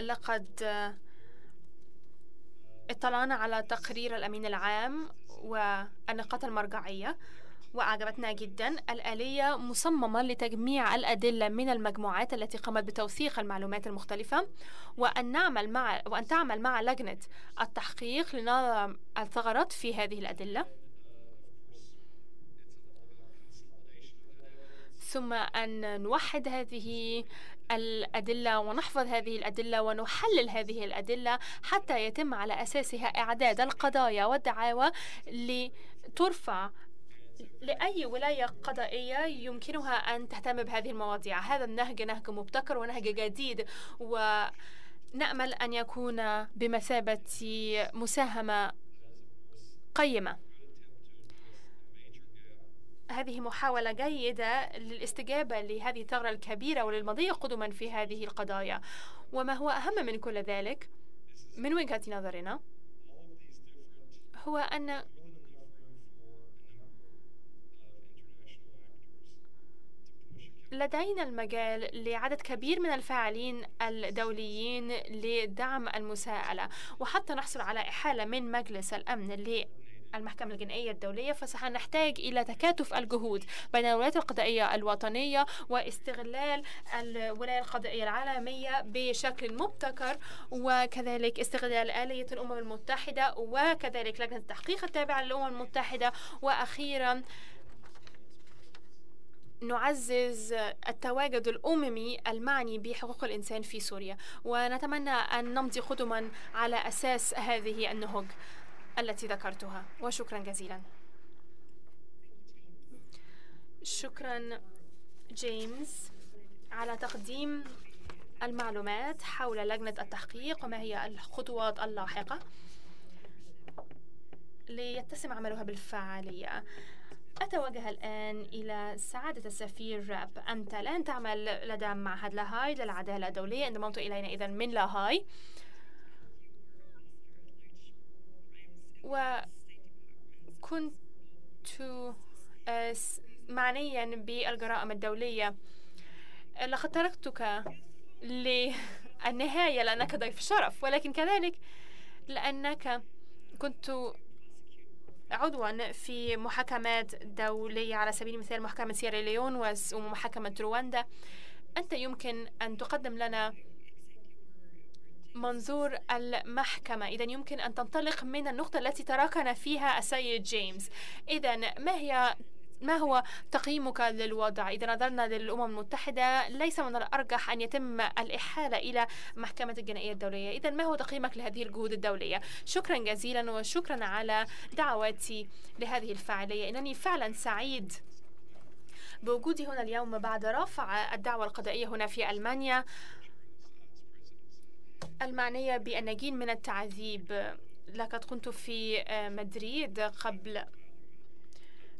لقد اطلعنا على تقرير الأمين العام والنقاط المرجعية وأعجبتنا جدا الآلية مصممة لتجميع الأدلة من المجموعات التي قامت بتوثيق المعلومات المختلفة وأن نعمل مع وأن تعمل مع لجنة التحقيق لنرى الثغرات في هذه الأدلة. ثم أن نوحد هذه الأدلة ونحفظ هذه الأدلة ونحلل هذه الأدلة حتى يتم على أساسها إعداد القضايا والدعاوى لترفع لأي ولاية قضائية يمكنها أن تهتم بهذه المواضيع. هذا النهج نهج مبتكر ونهج جديد ونأمل أن يكون بمثابة مساهمة قيمة. هذه محاولة جيدة للاستجابة لهذه الثغرة الكبيرة وللمضي قدما في هذه القضايا. وما هو أهم من كل ذلك من وجهة نظرنا هو أن لدينا المجال لعدد كبير من الفاعلين الدوليين لدعم المساءلة. وحتى نحصل على إحالة من مجلس الأمن المحكمة الجنائية الدولية فسنحتاج إلى تكاتف الجهود بين الولايات القضائية الوطنية واستغلال الولاية القضائية العالمية بشكل مبتكر وكذلك استغلال آلية الأمم المتحدة وكذلك لجنة التحقيق التابعة للأمم المتحدة وأخيرا نعزز التواجد الأممي المعني بحقوق الإنسان في سوريا. ونتمنى أن نمضي قدما على أساس هذه النهج التي ذكرتها وشكرا جزيلا. شكرا جيمس على تقديم المعلومات حول لجنة التحقيق وما هي الخطوات اللاحقة. ليتسم عملها بالفعالية. أتوجه الآن إلى سعادة السفير راب. أنت الآن تعمل لدى معهد لاهاي للعدالة الدولية. انضممت إلينا إذا من لاهاي. وكنت آه، معنيا بالجرائم الدولية. لقد تركتك للنهاية لأنك ضيف شرف. ولكن كذلك لأنك كنت عضوا في محاكمات دولية على سبيل المثال محكمة سيراليون ومحاكمة رواندا. أنت يمكن أن تقدم لنا منظور المحكمة. إذا يمكن أن تنطلق من النقطة التي تراكن فيها السيد جيمس. إذا ما هي ما هو تقييمك للوضع؟ إذا نظرنا للأمم المتحدة ليس من الأرجح أن يتم الإحالة إلى محكمة الجنائية الدولية. إذا ما هو تقييمك لهذه الجهود الدولية؟ شكرا جزيلا وشكرا على دعوتي لهذه الفعالية إنني فعلا سعيد بوجودي هنا اليوم بعد رفع الدعوة القضائية هنا في ألمانيا. المعنية بالنجين من التعذيب. لقد كنت في مدريد قبل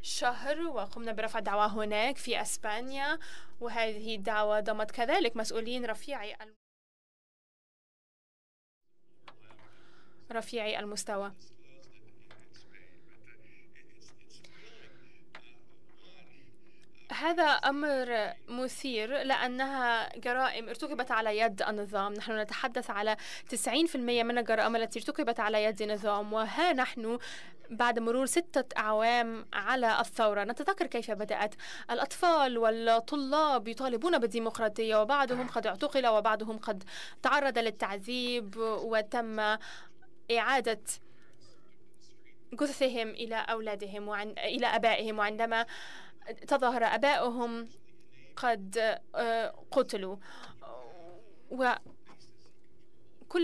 شهر وقمنا برفع دعوة هناك في أسبانيا وهذه الدعوة ضمت كذلك مسؤولين رفيعي رفيعي المستوى. هذا أمر مثير لأنها جرائم ارتكبت على يد النظام. نحن نتحدث على 90% من الجرائم التي ارتكبت على يد النظام وها نحن بعد مرور ستة أعوام على الثورة. نتذكر كيف بدأت. الأطفال والطلاب يطالبون بالديمقراطية وبعضهم قد اعتقل وبعضهم قد تعرض للتعذيب وتم إعادة جثثهم إلى أولادهم وعن... إلى أبائهم. وعندما تظاهر أبائهم قد آه، قتلوا. وكل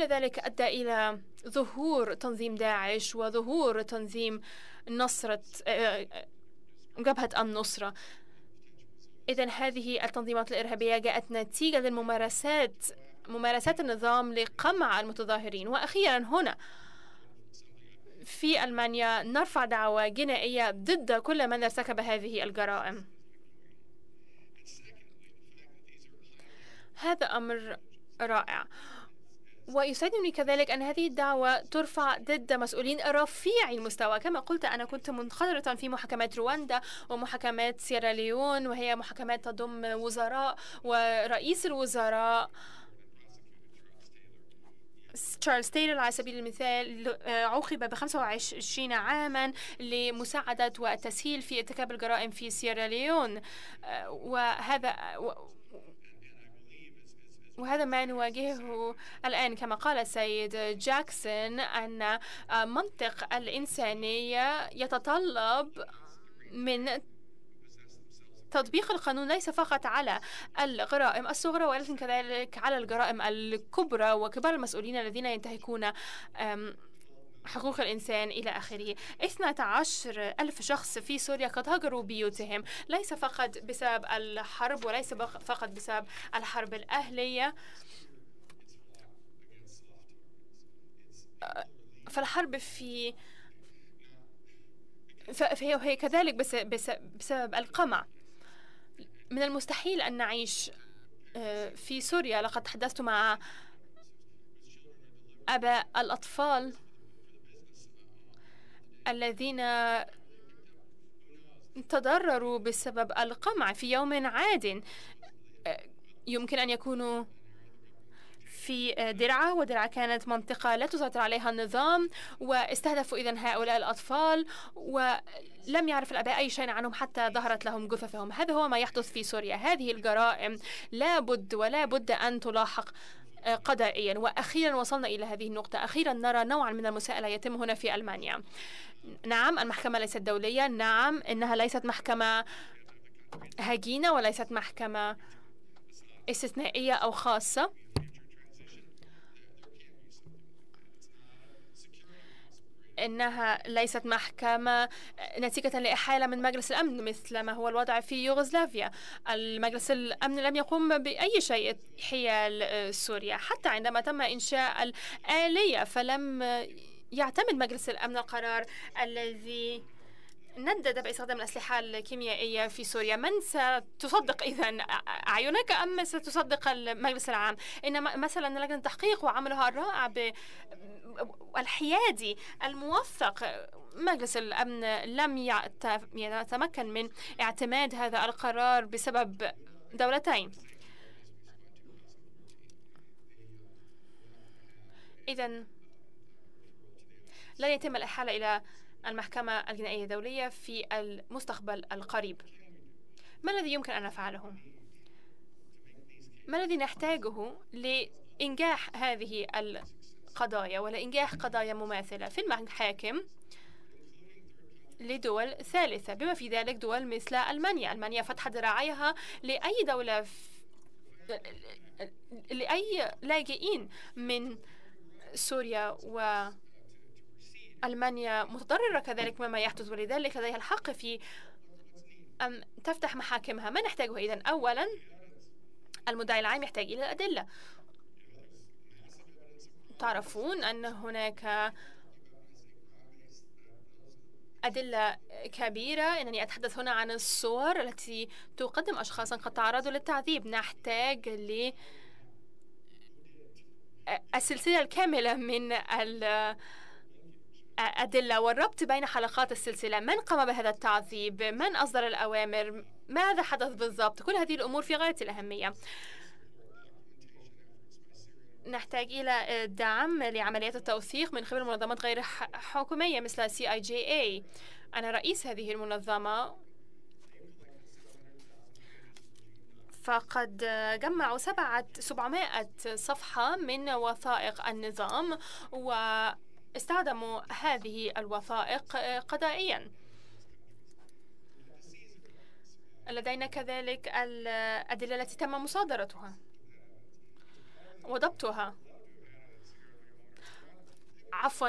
ذلك أدى إلى ظهور تنظيم داعش وظهور تنظيم نصرة آه، جبهة النصرة. إذا هذه التنظيمات الإرهابية جاءت نتيجة للممارسات ممارسات النظام لقمع المتظاهرين. وأخيرا هنا في ألمانيا نرفع دعوى جنائية ضد كل من ارتكب هذه الجرائم. هذا أمر رائع. ويسعدني كذلك أن هذه الدعوة ترفع ضد مسؤولين رفيع المستوى. كما قلت أنا كنت منخرطا في محاكمات رواندا ومحاكمات سيراليون وهي محاكمات تضم وزراء ورئيس الوزراء. تشارلز تايلر على سبيل المثال آه، عوقب ب 25 عاما لمساعدة والتسهيل في ارتكاب الجرائم في سيراليون آه، وهذا وهذا ما نواجهه الآن. كما قال السيد جاكسون أن آه، منطق الإنسانية يتطلب من تطبيق القانون ليس فقط على الجرائم الصغرى ولكن كذلك على الجرائم الكبرى وكبار المسؤولين الذين ينتهكون حقوق الإنسان إلى آخره. 12 ألف شخص في سوريا قد هاجروا بيوتهم. ليس فقط بسبب الحرب وليس فقط بسبب الحرب الأهلية. فالحرب في فهي كذلك بسبب القمع. من المستحيل أن نعيش آه، في سوريا. لقد تحدثت مع أباء الأطفال الذين تضرروا بسبب القمع في يوم عاد. آه، يمكن أن يكونوا في درعا ودرعا كانت منطقة لا تسيطر عليها النظام واستهدفوا إذا هؤلاء الأطفال ولم يعرف الآباء أي شيء عنهم حتى ظهرت لهم جثثهم. هذا هو ما يحدث في سوريا. هذه الجرائم لا بد ولا بد أن تلاحق آه، قضائيا. وأخيرا وصلنا إلى هذه النقطة. أخيرا نرى نوعا من المساءلة يتم هنا في ألمانيا. نعم المحكمة ليست دولية. نعم إنها ليست محكمة هجينة وليست محكمة استثنائية أو خاصة. إنها ليست محكمة نتيجة لإحالة من مجلس الأمن مثل ما هو الوضع في يوغوسلافيا. المجلس الأمن لم يقوم بأي شيء حيال سوريا. حتى عندما تم إنشاء الآلية فلم يعتمد مجلس الأمن القرار الذي ندد باستخدام الأسلحة الكيميائية في سوريا. من ستصدق إذا أعينك أم ستصدق المجلس العام؟ إنما مثلا لجنة التحقيق وعملها الرائع الحيادي الموثق. مجلس الأمن لم يتمكن من اعتماد هذا القرار بسبب دولتين. إذا لن يتم الإحالة إلى المحكمة الجنائية الدولية في المستقبل القريب. ما الذي يمكن أن نفعله؟ ما الذي نحتاجه لإنجاح هذه القضايا ولإنجاح قضايا مماثلة. في المحاكم لدول ثالثة بما في ذلك دول مثل ألمانيا. ألمانيا فتحت ذراعيها لأي دولة لأي لاجئين من سوريا و ألمانيا. متضررة كذلك مما يحدث ولذلك لديها الحق في أن تفتح محاكمها. ما نحتاجه إذن؟ أولا المدعي العام يحتاج إلى الأدلة. تعرفون أن هناك أدلة كبيرة؟ إنني أتحدث هنا عن الصور التي تقدم أشخاصا قد تعرضوا للتعذيب. نحتاج ل السلسلة الكاملة من الأدلة والربط بين حلقات السلسلة. من قام بهذا التعذيب؟ من أصدر الأوامر؟ ماذا حدث بالضبط؟ كل هذه الأمور في غاية الأهمية. نحتاج إلى دعم لعمليات التوثيق من قبل منظمات غير حكومية مثل اي أنا رئيس هذه المنظمة. فقد جمعوا سبعة سبعمائة صفحة من وثائق النظام واستخدموا هذه الوثائق قضائيا. لدينا كذلك الأدلة التي تم مصادرتها. وضبطها. عفوا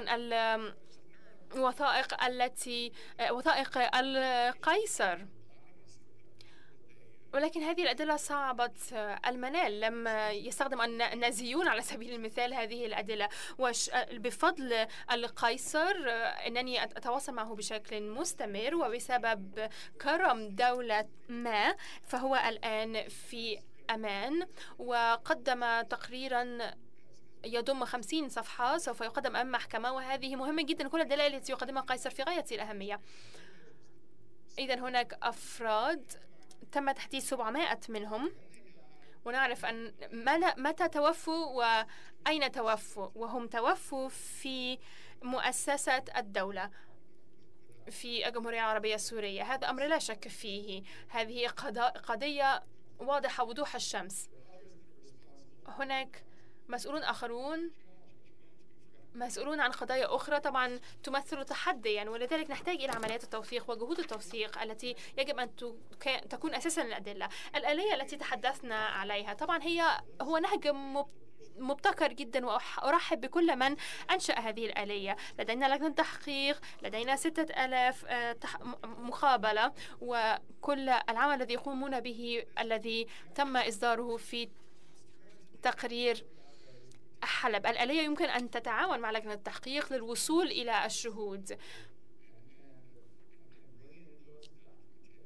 الوثائق التي وثائق القيصر. ولكن هذه الأدلة صعبة المنال. لم يستخدم النازيون على سبيل المثال هذه الأدلة. وبفضل القيصر أنني أتواصل معه بشكل مستمر. وبسبب كرم دولة ما فهو الآن في أمان وقدم تقريرا يضم خمسين صفحة سوف يقدم أمام محكمة وهذه مهمة جدا كل الدلائل التي يقدمها قيصر في غاية الأهمية. إذا هناك أفراد تم تحديد 700 منهم. ونعرف أن متى توفوا وأين توفوا. وهم توفوا في مؤسسة الدولة في الجمهورية العربية السورية. هذا أمر لا شك فيه. هذه قضية واضحة وضوح الشمس. هناك مسؤولون آخرون مسؤولون عن قضايا أخرى طبعا تمثل تحديا ولذلك نحتاج إلى عمليات التوثيق وجهود التوثيق التي يجب أن تكون أساسا للأدلة. الآلية التي تحدثنا عليها طبعا هي هو نهج مبتكر جدا وأرحب بكل من أنشأ هذه الآلية. لدينا لجنة تحقيق لدينا ستة ألاف آه، مقابلة وكل العمل الذي يقومون به الذي تم إصداره في تقرير حلب. الآلية يمكن أن تتعاون مع لجنة التحقيق للوصول إلى الشهود.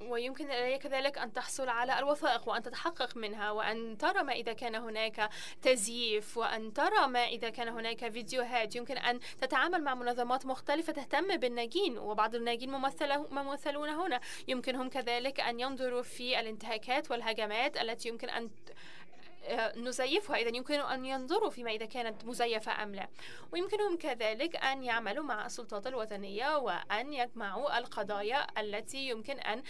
ويمكن إليه كذلك أن تحصل على الوثائق وأن تتحقق منها وأن ترى ما إذا كان هناك تزييف وأن ترى ما إذا كان هناك فيديوهات. يمكن أن تتعامل مع منظمات مختلفة تهتم بالناجين وبعض الناجين ممثلون هنا. يمكنهم كذلك أن ينظروا في الانتهاكات والهجمات التي يمكن أن نزيفها. إذا يمكن أن ينظروا فيما إذا كانت مزيفة أم لا. ويمكنهم كذلك أن يعملوا مع السلطات الوطنية وأن يجمعوا القضايا التي يمكن أن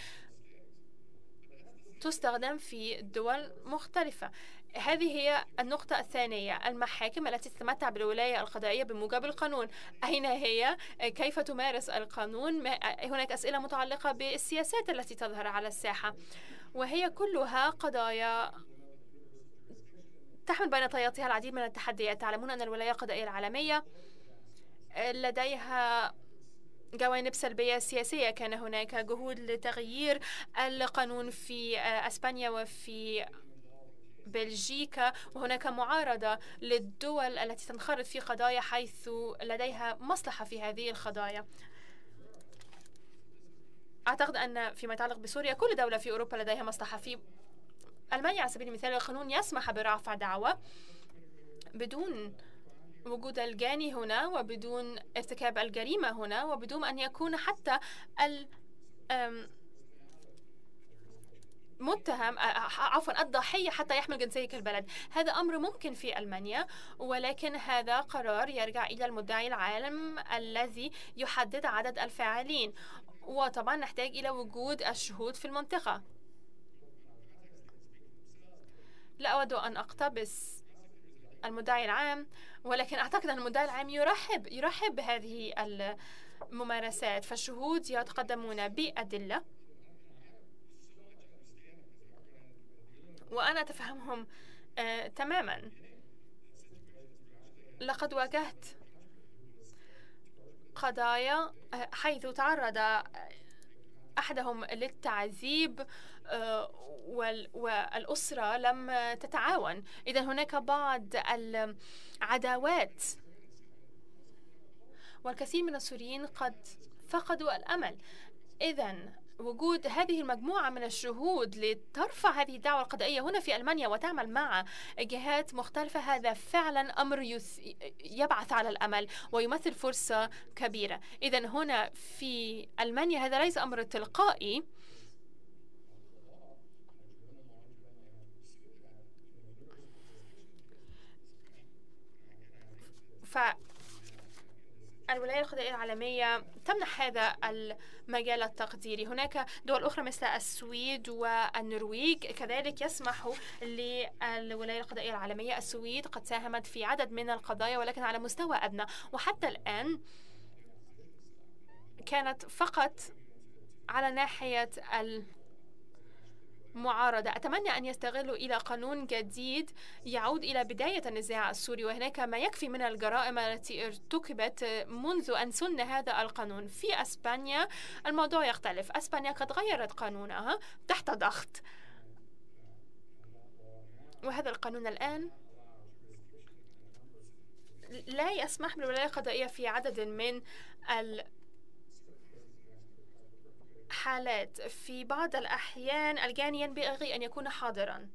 تستخدم في دول مختلفة. هذه هي النقطة الثانية. المحاكم التي تتمتع بالولاية القضائية بموجب القانون. أين هي؟ كيف تمارس القانون؟ هناك أسئلة متعلقة بالسياسات التي تظهر على الساحة. وهي كلها قضايا تحمل بين طياتها العديد من التحديات. تعلمون أن الولاية القضائية العالمية لديها جوانب سلبية سياسية. كان هناك جهود لتغيير القانون في أسبانيا وفي بلجيكا. وهناك معارضة للدول التي تنخرط في قضايا حيث لديها مصلحة في هذه القضايا. أعتقد أن فيما يتعلق بسوريا كل دولة في أوروبا لديها مصلحة. في ألمانيا على سبيل المثال القانون يسمح برفع دعوى بدون وجود الجاني هنا وبدون ارتكاب الجريمة هنا وبدون أن يكون حتى ال متهم عفوا الضحية حتى يحمل جنسية البلد هذا أمر ممكن في ألمانيا ولكن هذا قرار يرجع إلى المدعي العالم الذي يحدد عدد الفاعلين. وطبعا نحتاج إلى وجود الشهود في المنطقة. لا أود أن أقتبس المدعي العام ولكن أعتقد أن المدعي العام يرحب يرحب بهذه الممارسات فالشهود يتقدمون بأدلة. وأنا أتفهمهم آه تماما. لقد واجهت قضايا آه، حيث تعرض أحدهم للتعذيب آه، والأسرة لم تتعاون. إذا هناك بعض العداوات. والكثير من السوريين قد فقدوا الأمل. إذا وجود هذه المجموعة من الشهود لترفع هذه الدعوة القضائية هنا في ألمانيا وتعمل مع جهات مختلفة هذا فعلا أمر يبعث على الأمل ويمثل فرصة كبيرة. إذا هنا في ألمانيا هذا ليس أمر تلقائي. ف الولاية القضائية العالمية تمنح هذا المجال التقديري. هناك دول أخرى مثل السويد والنرويج كذلك يسمح للولاية القضائية العالمية السويد قد ساهمت في عدد من القضايا ولكن على مستوى أدنى. وحتى الآن كانت فقط على ناحية معارضة. أتمنى أن يستغلوا إلى قانون جديد يعود إلى بداية النزاع السوري وهناك ما يكفي من الجرائم التي ارتكبت منذ أن سن هذا القانون. في أسبانيا الموضوع يختلف. أسبانيا قد غيرت قانونها تحت ضغط. وهذا القانون الآن لا يسمح بالولاية القضائية في عدد من حالات. في بعض الأحيان الجاني ينبغي أن يكون حاضرا.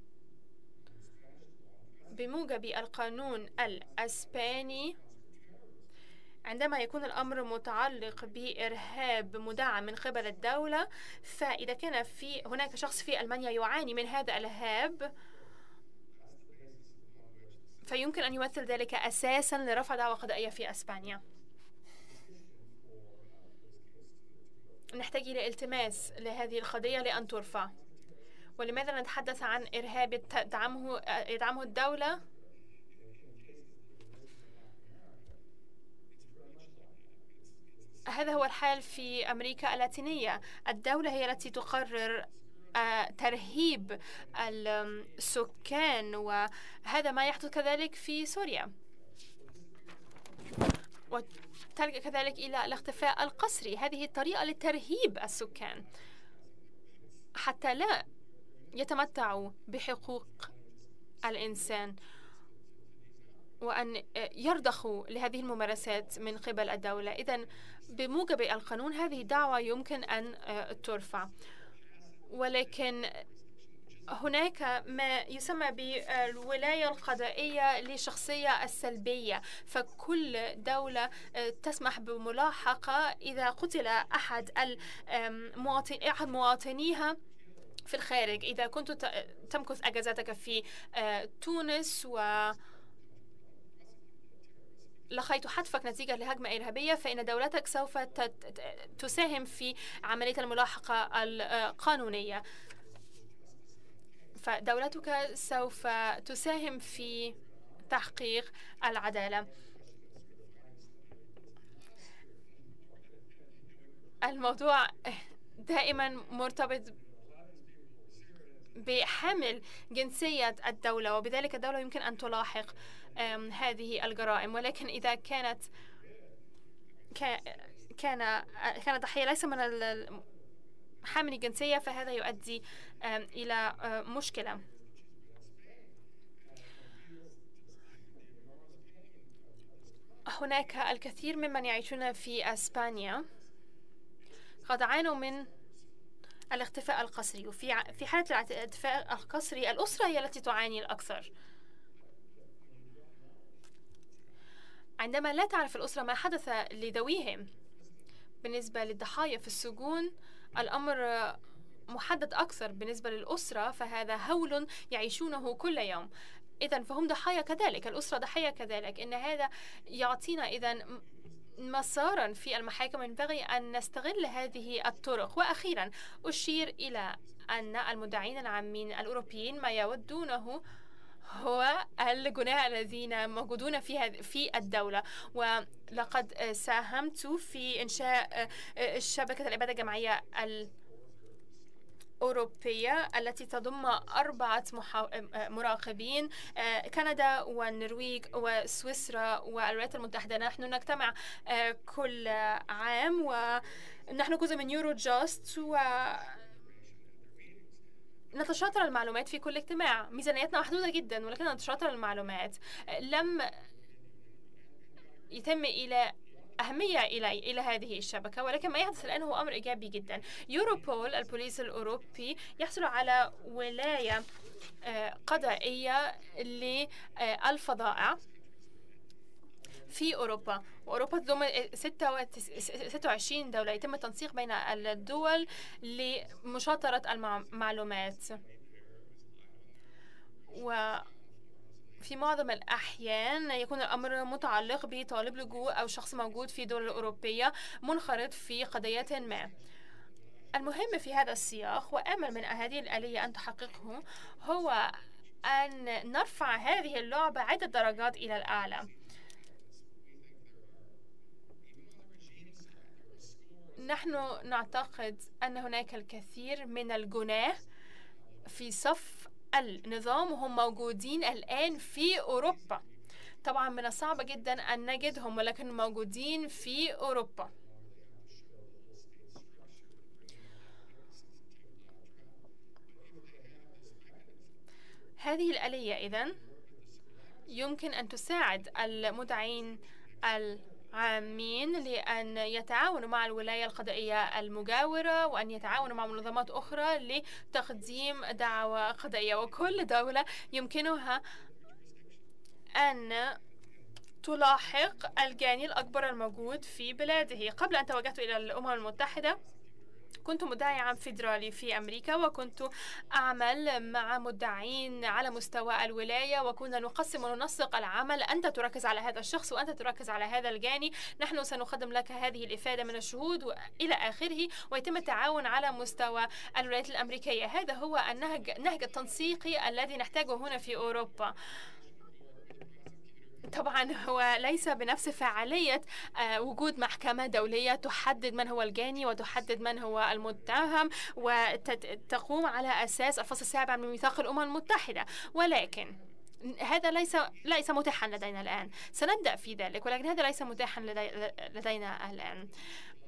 بموجب القانون الأسباني عندما يكون الأمر متعلق بإرهاب مدعم من قبل الدولة فإذا كان في هناك شخص في ألمانيا يعاني من هذا الإرهاب فيمكن أن يمثل ذلك أساسا لرفع دعوى قضائية في أسبانيا. نحتاج إلى التماس لهذه القضية لأن ترفع. ولماذا نتحدث عن إرهاب تدعمه يدعمه الدولة؟ هذا هو الحال في أمريكا اللاتينية. الدولة هي التي تقرر آه، ترهيب السكان وهذا ما يحدث كذلك في سوريا. كذلك إلى الاختفاء القسري. هذه الطريقة لترهيب السكان. حتى لا يتمتعوا بحقوق الإنسان وأن يرضخوا لهذه الممارسات من قبل الدولة. إذا بموجب القانون هذه دعوة يمكن أن ترفع. ولكن هناك ما يسمى بالولاية القضائية للشخصية السلبية. فكل دولة آه، تسمح بملاحقة إذا قتل أحد أحد مواطنيها في الخارج. إذا كنت تمكث أجازتك في آه، تونس و لقيت حتفك نتيجة لهجمة إرهابية فإن دولتك سوف تساهم في عملية الملاحقة القانونية. فدولتك سوف تساهم في تحقيق العدالة. الموضوع دائما مرتبط بحمل جنسية الدولة وبذلك الدولة يمكن أن تلاحق هذه الجرائم. ولكن إذا كانت كان كان الضحية ليس من حامل الجنسية فهذا يؤدي إلى مشكلة. هناك الكثير ممن يعيشون في أسبانيا. قد عانوا من الاختفاء القسري وفي في حالة الاختفاء القسري الأسرة هي التي تعاني الأكثر. عندما لا تعرف الأسرة ما حدث لذويهم بالنسبة للضحايا في السجون الأمر محدد أكثر بالنسبة للأسرة فهذا هول يعيشونه كل يوم. إذا فهم ضحايا كذلك الأسرة ضحية كذلك إن هذا يعطينا إذا مسارا في المحاكم ينبغي أن نستغل هذه الطرق. وأخيرا أشير إلى أن المدعين العامين الأوروبيين ما يودونه هو الجناة الذين موجودون في في الدولة. ولقد ساهمت في إنشاء شبكة الإبادة الجماعية أوروبية التي تضم أربعة مراقبين كندا والنرويج وسويسرا والولايات المتحدة. نحن نجتمع كل عام ونحن جزء من يورو جاست و نتشاطر المعلومات في كل اجتماع. ميزانيتنا محدودة جدا ولكن نتشاطر المعلومات. لم يتم إلى أهمية إلى إلى هذه الشبكة ولكن ما يحدث الآن هو أمر إيجابي جدا. يوروبول البوليس الأوروبي يحصل على ولاية قضائية للفظائع في أوروبا. وأوروبا تضم 26 دولة. يتم التنسيق بين الدول لمشاطرة المعلومات. و في معظم الأحيان يكون الأمر متعلق بطالب لجوء أو شخص موجود في دول أوروبية منخرط في قضية ما. المهم في هذا السياق وآمل من هذه الآلية أن تحققه هو أن نرفع هذه اللعبة عدة درجات إلى الأعلى. نحن نعتقد أن هناك الكثير من الجناه في صف النظام وهم موجودين الآن في أوروبا. طبعا من الصعب جدا أن نجدهم ولكن موجودين في أوروبا. هذه الآلية إذن يمكن أن تساعد المدعين عامين لأن يتعاونوا مع الولاية القضائية المجاورة وأن يتعاونوا مع منظمات أخرى لتقديم دعوى قضائية وكل دولة يمكنها أن تلاحق الجاني الأكبر الموجود في بلاده. قبل أن توجهت إلى الأمم المتحدة كنت مدعي عام فيدرالي في أمريكا وكنت أعمل مع مدعين على مستوى الولاية وكنا نقسم وننسق العمل. أنت تركز على هذا الشخص وأنت تركز على هذا الجاني. نحن سنقدم لك هذه الإفادة من الشهود إلى آخره ويتم التعاون على مستوى الولايات الأمريكية. هذا هو النهج نهج التنسيقي الذي نحتاجه هنا في أوروبا. طبعا هو ليس بنفس فعالية آه، وجود محكمة دولية تحدد من هو الجاني وتحدد من هو المتهم وتقوم على أساس الفصل السابع من ميثاق الأمم المتحدة. ولكن هذا ليس ليس متاحا لدينا الآن. سنبدأ في ذلك ولكن هذا ليس متاحا لدينا الآن.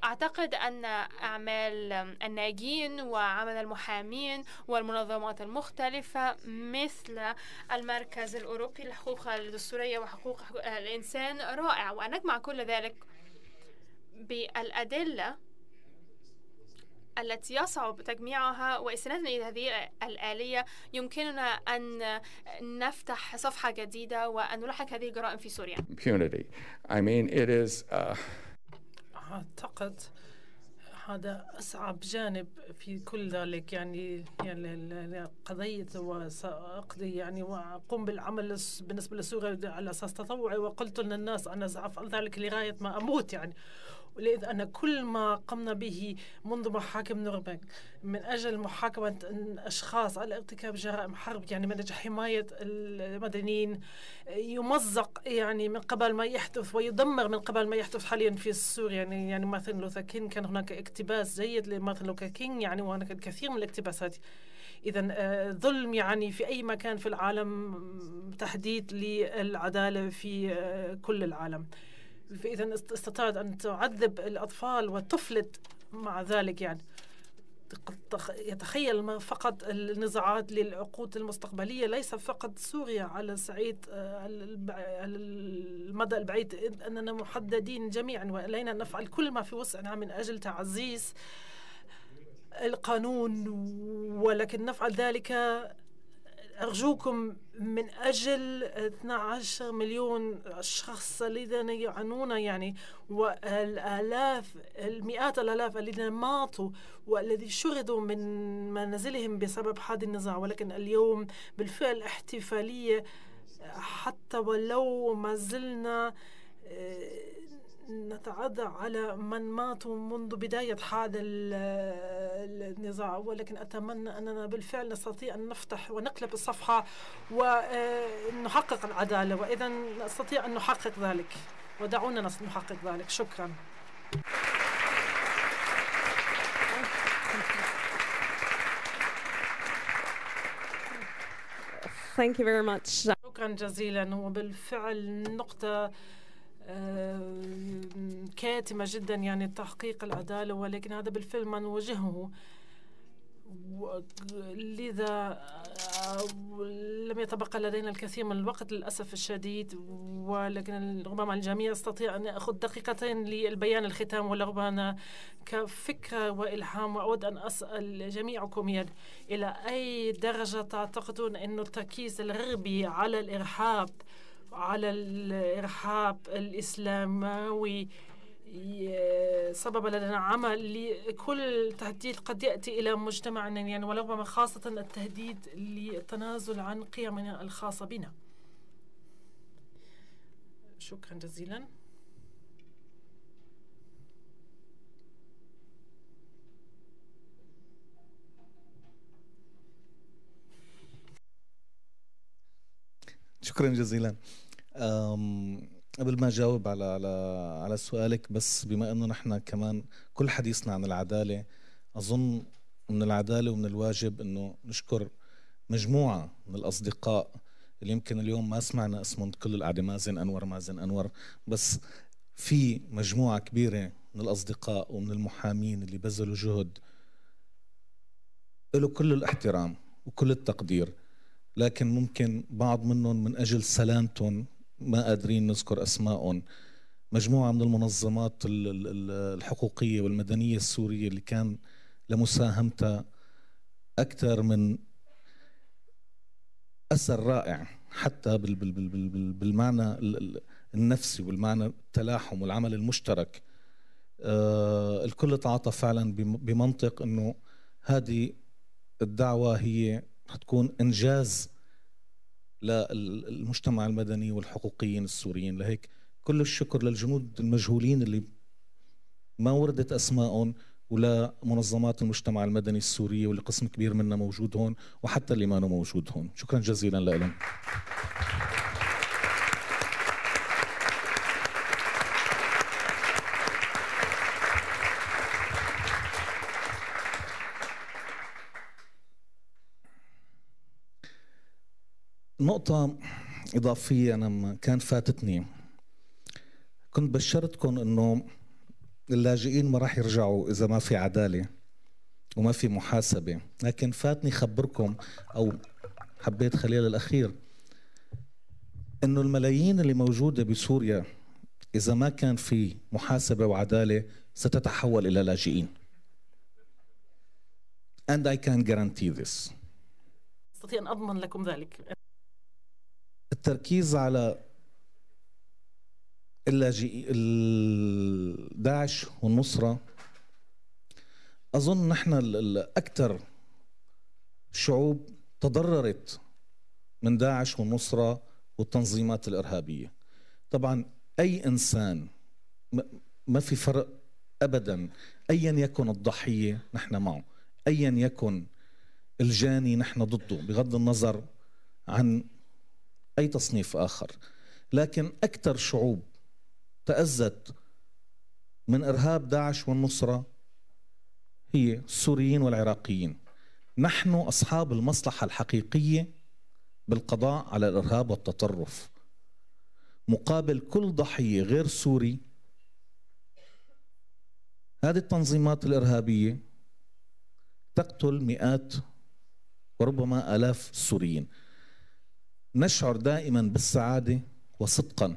أعتقد أن أعمال الناجين وعمل المحامين والمنظمات المختلفة مثل المركز الأوروبي للحقوق الدستورية وحقوق الإنسان رائع وأن نجمع كل ذلك بالأدلة التي يصعب تجميعها واستنادا إلى هذه الآلية يمكننا أن نفتح صفحة جديدة وأن نلاحق هذه الجرائم في سوريا. Impunity. I mean, it is. Uh... أعتقد هذا أصعب جانب في كل ذلك. يعني يعني قضية وسأقضي يعني وأقوم بالعمل بالنسبة لسوريا على أساس تطوعي. وقلت للناس أنا سأفعل ذلك لغاية ما أموت يعني. ولذ أن كل ما قمنا به منذ محاكم نورنبرغ من أجل محاكمة أشخاص على ارتكاب جرائم حرب يعني من أجل حماية المدنيين يمزق يعني من قبل ما يحدث ويدمر من قبل ما يحدث حاليا في سوريا يعني يعني مارتن لوثر كينغ كان هناك اقتباس جيد لمارتن لوثر كينغ يعني وهناك الكثير من الاقتباسات. إذا آه، ظلم يعني في أي مكان في العالم تهديد للعدالة في آه، كل العالم. فإذا استطاعت أن تعذب الأطفال وتفلت مع ذلك يعني. يتخيل فقط النزاعات للعقود المستقبلية ليس فقط سوريا على صعيد آه، المدى البعيد أننا محددين جميعا وعلينا نفعل كل ما في وسعنا من أجل تعزيز القانون ولكن نفعل ذلك أرجوكم من أجل 12 مليون شخص الذين يعانون يعني والآلاف المئات الآلاف الذين ماتوا والذي شردوا من منازلهم بسبب هذا النزاع. ولكن اليوم بالفعل احتفالية حتى ولو ما زلنا نتعدى على من ماتوا منذ بداية هذا النزاع ولكن أتمنى أننا بالفعل نستطيع أن نفتح ونقلب الصفحة ونحقق العدالة. وإذا نستطيع أن نحقق ذلك. ودعونا نحقق ذلك. شكرا. Thank you very much. شكرا جزيلا. وبالفعل نقطة كاتمة جدا يعني تحقيق العدالة ولكن هذا بالفعل ما نواجهه لذا لم يتبقى لدينا الكثير من الوقت للأسف الشديد ولكن ربما الجميع يستطيع أن يأخذ دقيقتين للبيان الختام ولربما كفكرة وإلهام وأود أن أسأل جميعكم يعني إلى أي درجة تعتقدون أن التركيز الغربي على الإرهاب على الإرهاب الإسلامي سبب لنا عمل لكل تهديد قد يأتي إلى مجتمعنا يعني ولربما خاصة التهديد للتنازل عن قيمنا الخاصة بنا. شكرا جزيلا. شكرا جزيلا. قبل ما أجاوب على على على سؤالك بس بما إنه نحن كمان كل حديثنا عن العدالة أظن من العدالة ومن الواجب إنه نشكر مجموعة من الأصدقاء اللي يمكن اليوم ما سمعنا اسمهم كل القعده مازن أنور مازن أنور بس في مجموعة كبيرة من الأصدقاء ومن المحامين اللي بذلوا جهد له كل الاحترام وكل التقدير. لكن ممكن بعض منهم من أجل سلامتهم ما قادرين نذكر أسمائهم. مجموعة من المنظمات الحقوقية والمدنية السورية اللي كان لمساهمتها أكثر من أثر رائع حتى بالمعنى النفسي والمعنى التلاحم والعمل المشترك. آه، الكل تعاطى فعلا بمنطق إنه هذه الدعوة هي حتكون إنجاز للمجتمع المدني والحقوقيين السوريين. لهيك كل الشكر للجنود المجهولين اللي ما وردت اسمائهم ولا منظمات المجتمع المدني السوري واللي قسم كبير منها موجود هون وحتى اللي ما موجود هون. شكرا جزيلا لهم نقطة إضافية أنا كان فاتتني. كنت بشرتكم إنه اللاجئين ما راح يرجعوا إذا ما في عدالة وما في محاسبة. لكن فاتني خبركم أو حبيت خلال الأخير إنه الملايين اللي موجودة بسوريا إذا ما كان في محاسبة وعدالة ستتحول إلى لاجئين. And I can guarantee this. أستطيع أن أضمن لكم ذلك. التركيز على اللاجئ داعش والنصرة. أظن نحن الأكثر شعوب تضررت من داعش والنصرة والتنظيمات الإرهابية. طبعا أي إنسان ما في فرق أبدا. أيا يكن الضحية نحن معه أيا يكن الجاني نحن ضده بغض النظر عن أي تصنيف آخر. لكن أكثر شعوب تأذت من إرهاب داعش والنصرة هي السوريين والعراقيين. نحن أصحاب المصلحة الحقيقية بالقضاء على الإرهاب والتطرف. مقابل كل ضحية غير سوري هذه التنظيمات الإرهابية تقتل مئات وربما آلاف السوريين نشعر دائما بالسعادة وصدقا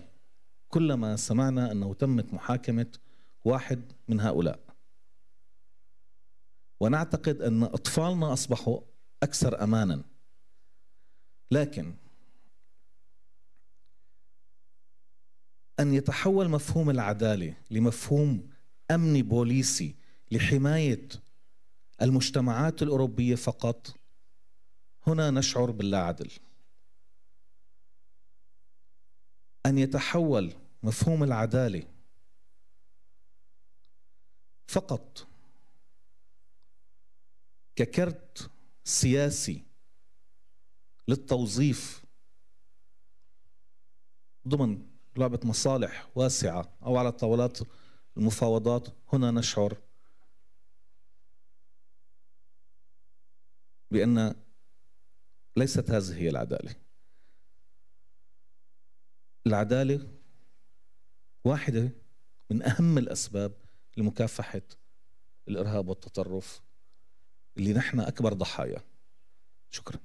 كلما سمعنا أنه تمت محاكمة واحد من هؤلاء. ونعتقد أن أطفالنا أصبحوا أكثر أمانا. لكن أن يتحول مفهوم العدالة لمفهوم أمني بوليسي لحماية المجتمعات الأوروبية فقط هنا نشعر باللا عدل أن يتحول مفهوم العدالة فقط ككرت سياسي للتوظيف ضمن لعبة مصالح واسعة أو على طاولات المفاوضات هنا نشعر بأن ليست هذه هي العدالة. العدالة واحدة من أهم الأسباب لمكافحة الإرهاب والتطرف اللي نحن أكبر ضحايا. شكرا.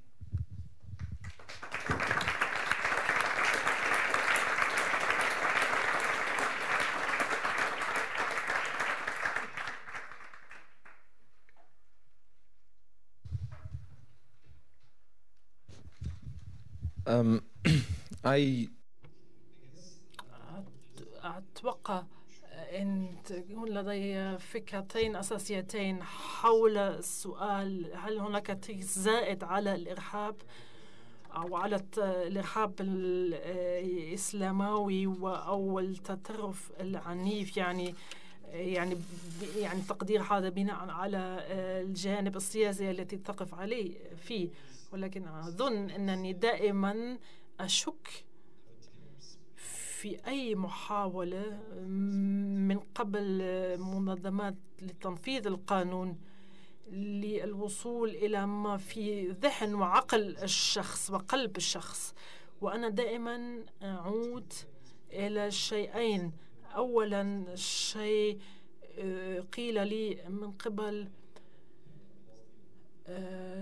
I أتوقع أن تكون لدي فكرتين أساسيتين حول السؤال؟ هل هناك زائد على الإرهاب أو على الإرهاب الإسلاموي أو التطرف العنيف؟ يعني يعني يعني تقدير هذا بناء على الجانب السياسي التي تقف عليه فيه. ولكن أظن أنني دائما أشك في أي محاولة من قبل منظمات لتنفيذ القانون للوصول إلى ما في ذهن وعقل الشخص وقلب الشخص. وأنا دائما أعود إلى شيئين أولا شيء آه، قيل لي من قبل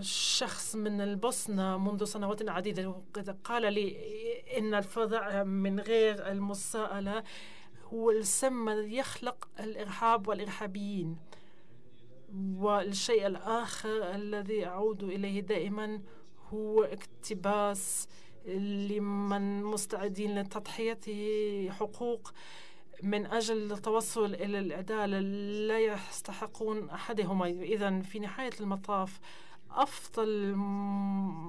شخص من البوسنة منذ سنوات عديدة قال لي إن الفضاء من غير المساءلة هو السم يخلق الإرهاب والإرهابيين والشيء الآخر الذي أعود إليه دائما هو اقتباس لمن مستعدين لتضحية حقوق من أجل التوصل إلى العدالة لا يستحقون أحدهما. إذا في نهاية المطاف أفضل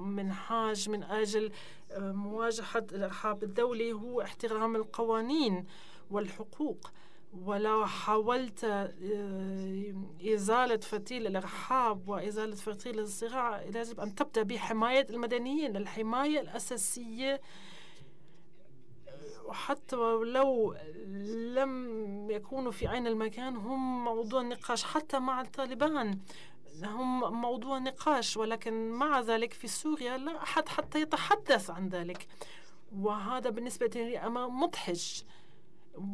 منهاج من أجل آه، مواجهة الإرهاب الدولي هو احترام القوانين والحقوق. ولو حاولت آه، إزالة فتيل الإرهاب وإزالة فتيل الصراع. يجب أن تبدأ بحماية المدنيين الحماية الأساسية وحتى لو لم يكونوا في عين المكان هم موضوع نقاش حتى مع الطالبان هم موضوع نقاش ولكن مع ذلك في سوريا لا أحد حتى يتحدث عن ذلك. وهذا بالنسبة لي أمر مضحج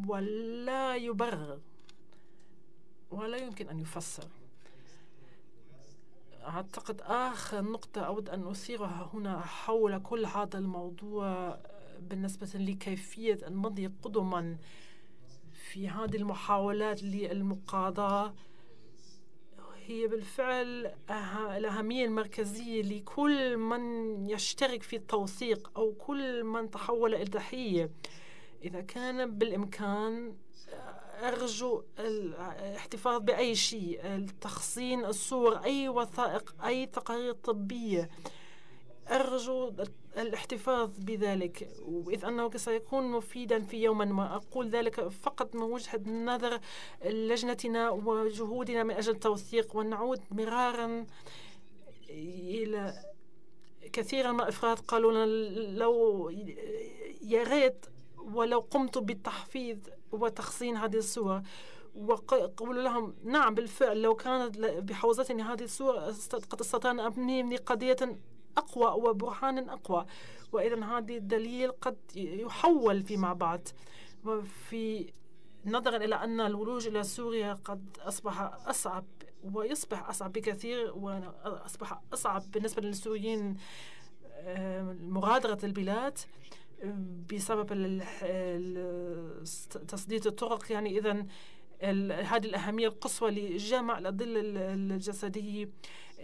ولا يبرر ولا يمكن أن يفسر. أعتقد آخر نقطة أود أن أثيرها هنا حول كل هذا الموضوع بالنسبة لكيفية المضي قدما في هذه المحاولات للمقاضاة هي بالفعل الأهمية المركزية لكل من يشترك في التوثيق أو كل من تحول إلى ضحية إذا كان بالإمكان أرجو الاحتفاظ بأي شيء تخزين الصور أي وثائق أي تقارير طبية. أرجو الاحتفاظ بذلك وإذ أنه سيكون مفيدا في يوم ما. أقول ذلك فقط من وجهة نظر لجنتنا وجهودنا من أجل التوثيق ونعود مرارا إلى كثيرا ما أفراد قالوا لنا لو يا ريت ولو قمت بالتحفيظ وتخزين هذه الصور وقولوا لهم نعم بالفعل لو كانت بحوزتني هذه الصور قد استطعنا أبني قضية أقوى وبرهان أقوى. وإذا هذا الدليل قد يحول فيما بعد. وفي نظرا إلى أن الولوج إلى سوريا قد أصبح أصعب ويصبح أصعب بكثير وأصبح أصعب بالنسبة للسوريين آه، مغادرة البلاد بسبب تسديد الطرق. يعني إذا هذه الأهمية القصوى لجمع الأدلة الجسدية.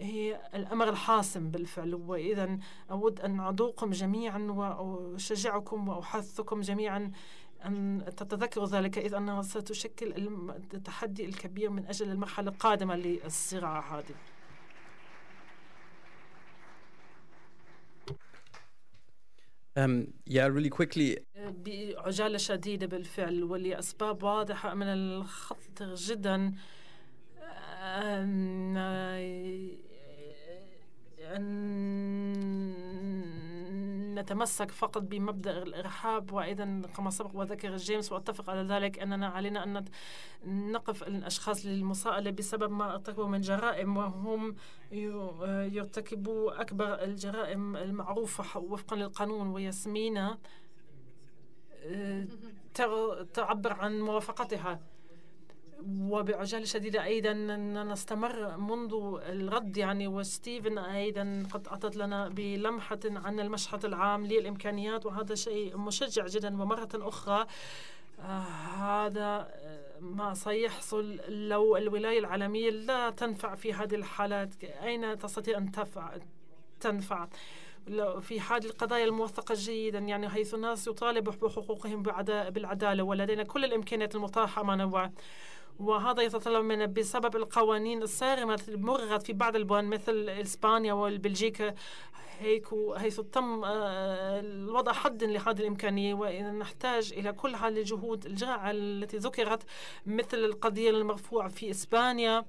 هي الأمر الحاسم بالفعل وإذا أود أن أدعوكم جميعا وأشجعكم وأحثكم جميعا أن تتذكروا ذلك إذ أنها ستشكل التحدي الكبير من أجل المرحلة القادمة للصراع هذه Um, yeah, really quickly. بعجالة شديدة بالفعل ولأسباب واضحة من الخطر جدا أن أن نتمسك فقط بمبدأ الإرهاب وأيضا كما سبق وذكر جيمس وأتفق على ذلك أننا علينا أن نقف الأشخاص للمساءلة بسبب ما ارتكبوا من جرائم وهم يرتكبوا أكبر الجرائم المعروفة وفقا للقانون وياسمينة آه، تعبر عن موافقتها. وبعجالة شديدة أيضا نستمر منذ الرد يعني وستيفن أيضا قد أعطت لنا بلمحة عن المشهد العام للإمكانيات وهذا شيء مشجع جدا. ومرة أخرى آه هذا ما سيحصل لو الولاية العالمية لا تنفع في هذه الحالات. أين تستطيع أن تفع تنفع؟ في هذه القضايا الموثقة جيدا يعني حيث الناس يطالب بحقوقهم بالعدالة ولدينا كل الإمكانيات المتاحة أمامنا وهذا يتطلب من بسبب القوانين الصارمة المرغت في بعض البلدان مثل إسبانيا والبلجيكا حيث تم آه، الوضع حد لهذه الإمكانية. ونحتاج إلى كل هذه الجهود الجاعة التي ذكرت مثل القضية المرفوعة في إسبانيا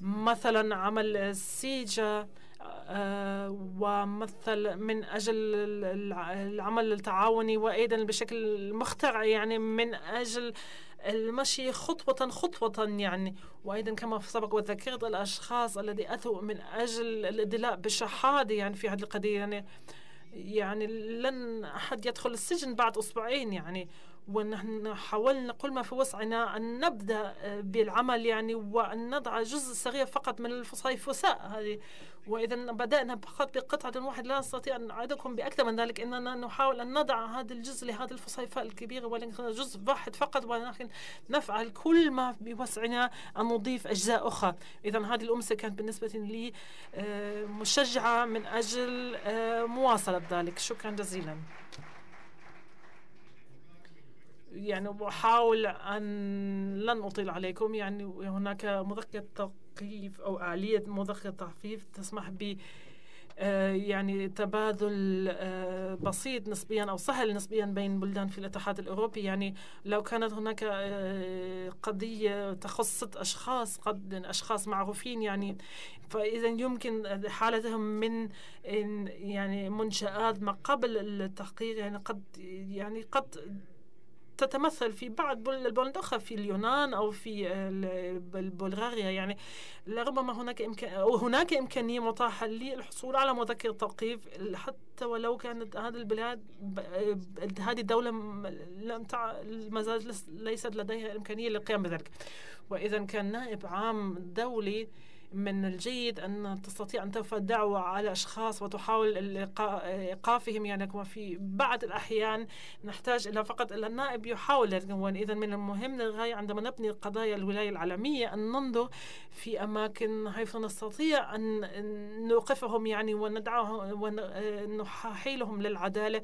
مثلا عمل السيجا آه، ومثل من أجل العمل التعاوني وأيضا بشكل مخترع يعني من أجل المشي خطوة خطوة يعني. وأيضا كما سبق وذكرت الأشخاص الذي أتوا من أجل الإدلاء بالشهادة يعني في هذه القضية يعني يعني لن أحد يدخل السجن بعد أسبوعين يعني. ونحن حاولنا كل ما في وسعنا أن نبدأ بالعمل يعني وأن نضع جزء صغير فقط من الفصيفساء هذه. وإذا بدأنا فقط بقطعة واحدة لا نستطيع أن نعدكم بأكثر من ذلك إننا نحاول أن نضع هذا الجزء لهذه الفصيفاء الكبيرة ولكن جزء واحد فقط ولكن نفعل كل ما بوسعنا أن نضيف أجزاء أخرى. إذا هذه الأمسية كانت بالنسبة لي آه، مشجعة من أجل آه، مواصلة ذلك شكرا جزيلا. يعني بحاول أن لن أطيل عليكم. يعني هناك مذكرة تثقيف أو آلية مذكرة تخفيف تسمح ب آه، يعني تبادل آه، بسيط نسبيا أو سهل نسبيا بين بلدان في الاتحاد الأوروبي. يعني لو كانت هناك آه، قضية تخص أشخاص قد أشخاص معروفين يعني فإذا يمكن حالتهم من يعني منشآت ما قبل التحقيق. يعني قد يعني قد تتمثل في بعض الأخرى في اليونان أو في بلغاريا يعني لربما هناك إمكان أو هناك إمكانية متاحة للحصول على مذكر توقيف حتى ولو كانت هذه البلاد هذه الدولة لم تع المزاج ليست لديها إمكانية للقيام بذلك. وإذا كان نائب عام دولي من الجيد أن تستطيع أن ترفع دعوة على أشخاص وتحاول إيقافهم. يعني كما في بعض الأحيان نحتاج إلى فقط إلى النائب يحاول إذا من المهم للغاية عندما نبني قضايا الولاية العالمية أن ننظر في أماكن حيث نستطيع أن نوقفهم يعني وندعوهم ونحيلهم للعدالة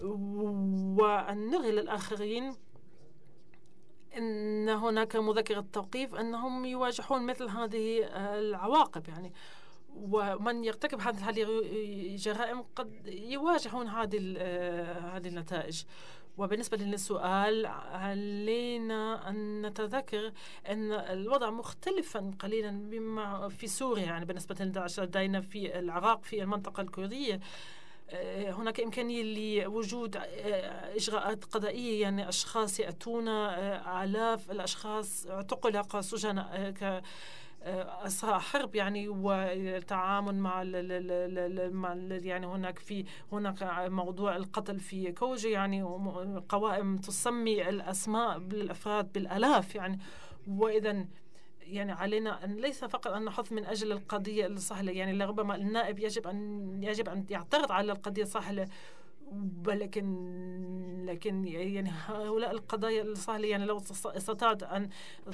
وأن نغي الآخرين. إن هناك مذكرة توقيف أنهم يواجهون مثل هذه العواقب يعني. ومن يرتكب هذه الجرائم قد يواجهون هذه هذه النتائج. وبالنسبة للسؤال علينا أن نتذكر أن الوضع مختلفا قليلا بما في سوريا يعني بالنسبة لدينا في العراق في المنطقة الكردية. آه، هناك إمكانية لوجود آه، إجراءات قضائية يعني أشخاص يأتون آه، آلاف الأشخاص اعتقل كسجناء أسرى حرب يعني والتعامل مع مع يعني هناك في هناك موضوع القتل في كوجي يعني قوائم تسمي الأسماء بالأفراد بالآلاف يعني. وإذا يعني علينا أن ليس فقط أن نحث من أجل القضية السهلة يعني لربما النائب يجب أن يجب أن يعترض على القضية السهلة ولكن لكن يعني هؤلاء القضايا السهلة يعني لو استطعت أن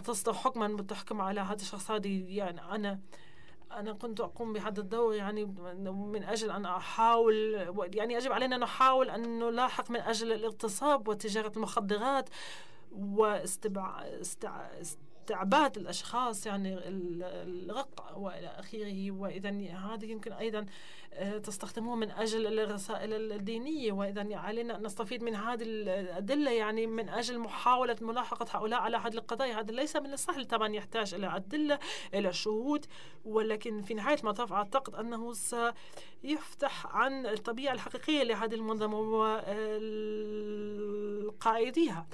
تصدر حكما متحكم على هذا الشخص هذه يعني أنا أنا كنت أقوم بهذا الدور يعني من أجل أن أحاول يعني يجب علينا أن نحاول أن نلاحق من أجل الاغتصاب وتجارة المخدرات واستبع استع... استعباد الأشخاص يعني الرق وإلى آخره. وإذا هذا يمكن أيضا آه، تستخدموه من أجل الرسائل الدينية. وإذا علينا أن نستفيد من هذه الأدلة يعني من أجل محاولة ملاحقة هؤلاء على هذه القضايا. هذا ليس من السهل طبعا يحتاج إلى أدلة إلى شهود. ولكن في نهاية المطاف أعتقد أنه سيفتح عن الطبيعة الحقيقية لهذه المنظمة وقائديها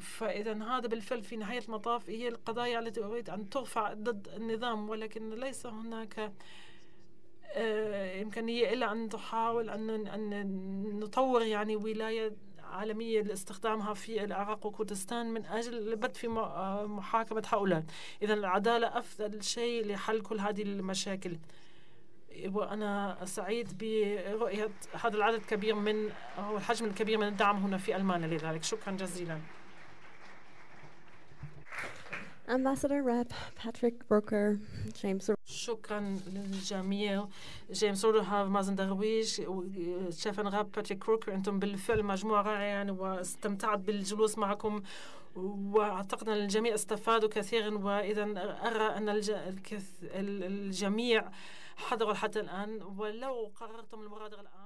فإذا هذا بالفعل في نهاية المطاف هي القضايا التي أريد أن ترفع ضد النظام ولكن ليس هناك آه، إمكانية إلا أن تحاول أن أن نطور يعني ولاية عالمية لاستخدامها في العراق وكردستان من أجل البت في آه، محاكمة هؤلاء. إذا العدالة أفضل شيء لحل كل هذه المشاكل. وأنا سعيد برؤية هذا العدد الكبير من أو الحجم الكبير من الدعم هنا في ألمانيا لذلك. شكرا جزيلا. Ambassador Rapp, Patrick Kroker, James شكرا للجميع جيمس رودهاف مازن درويش ستيفن راب باتريك كروكر أنتم بالفعل مجموعة رائعة يعني واستمتعت بالجلوس معكم وأعتقد أن الجميع استفادوا كثيرا واذا أرى أن الجميع حضروا حتى الآن ولو قررتم المبادره الآن.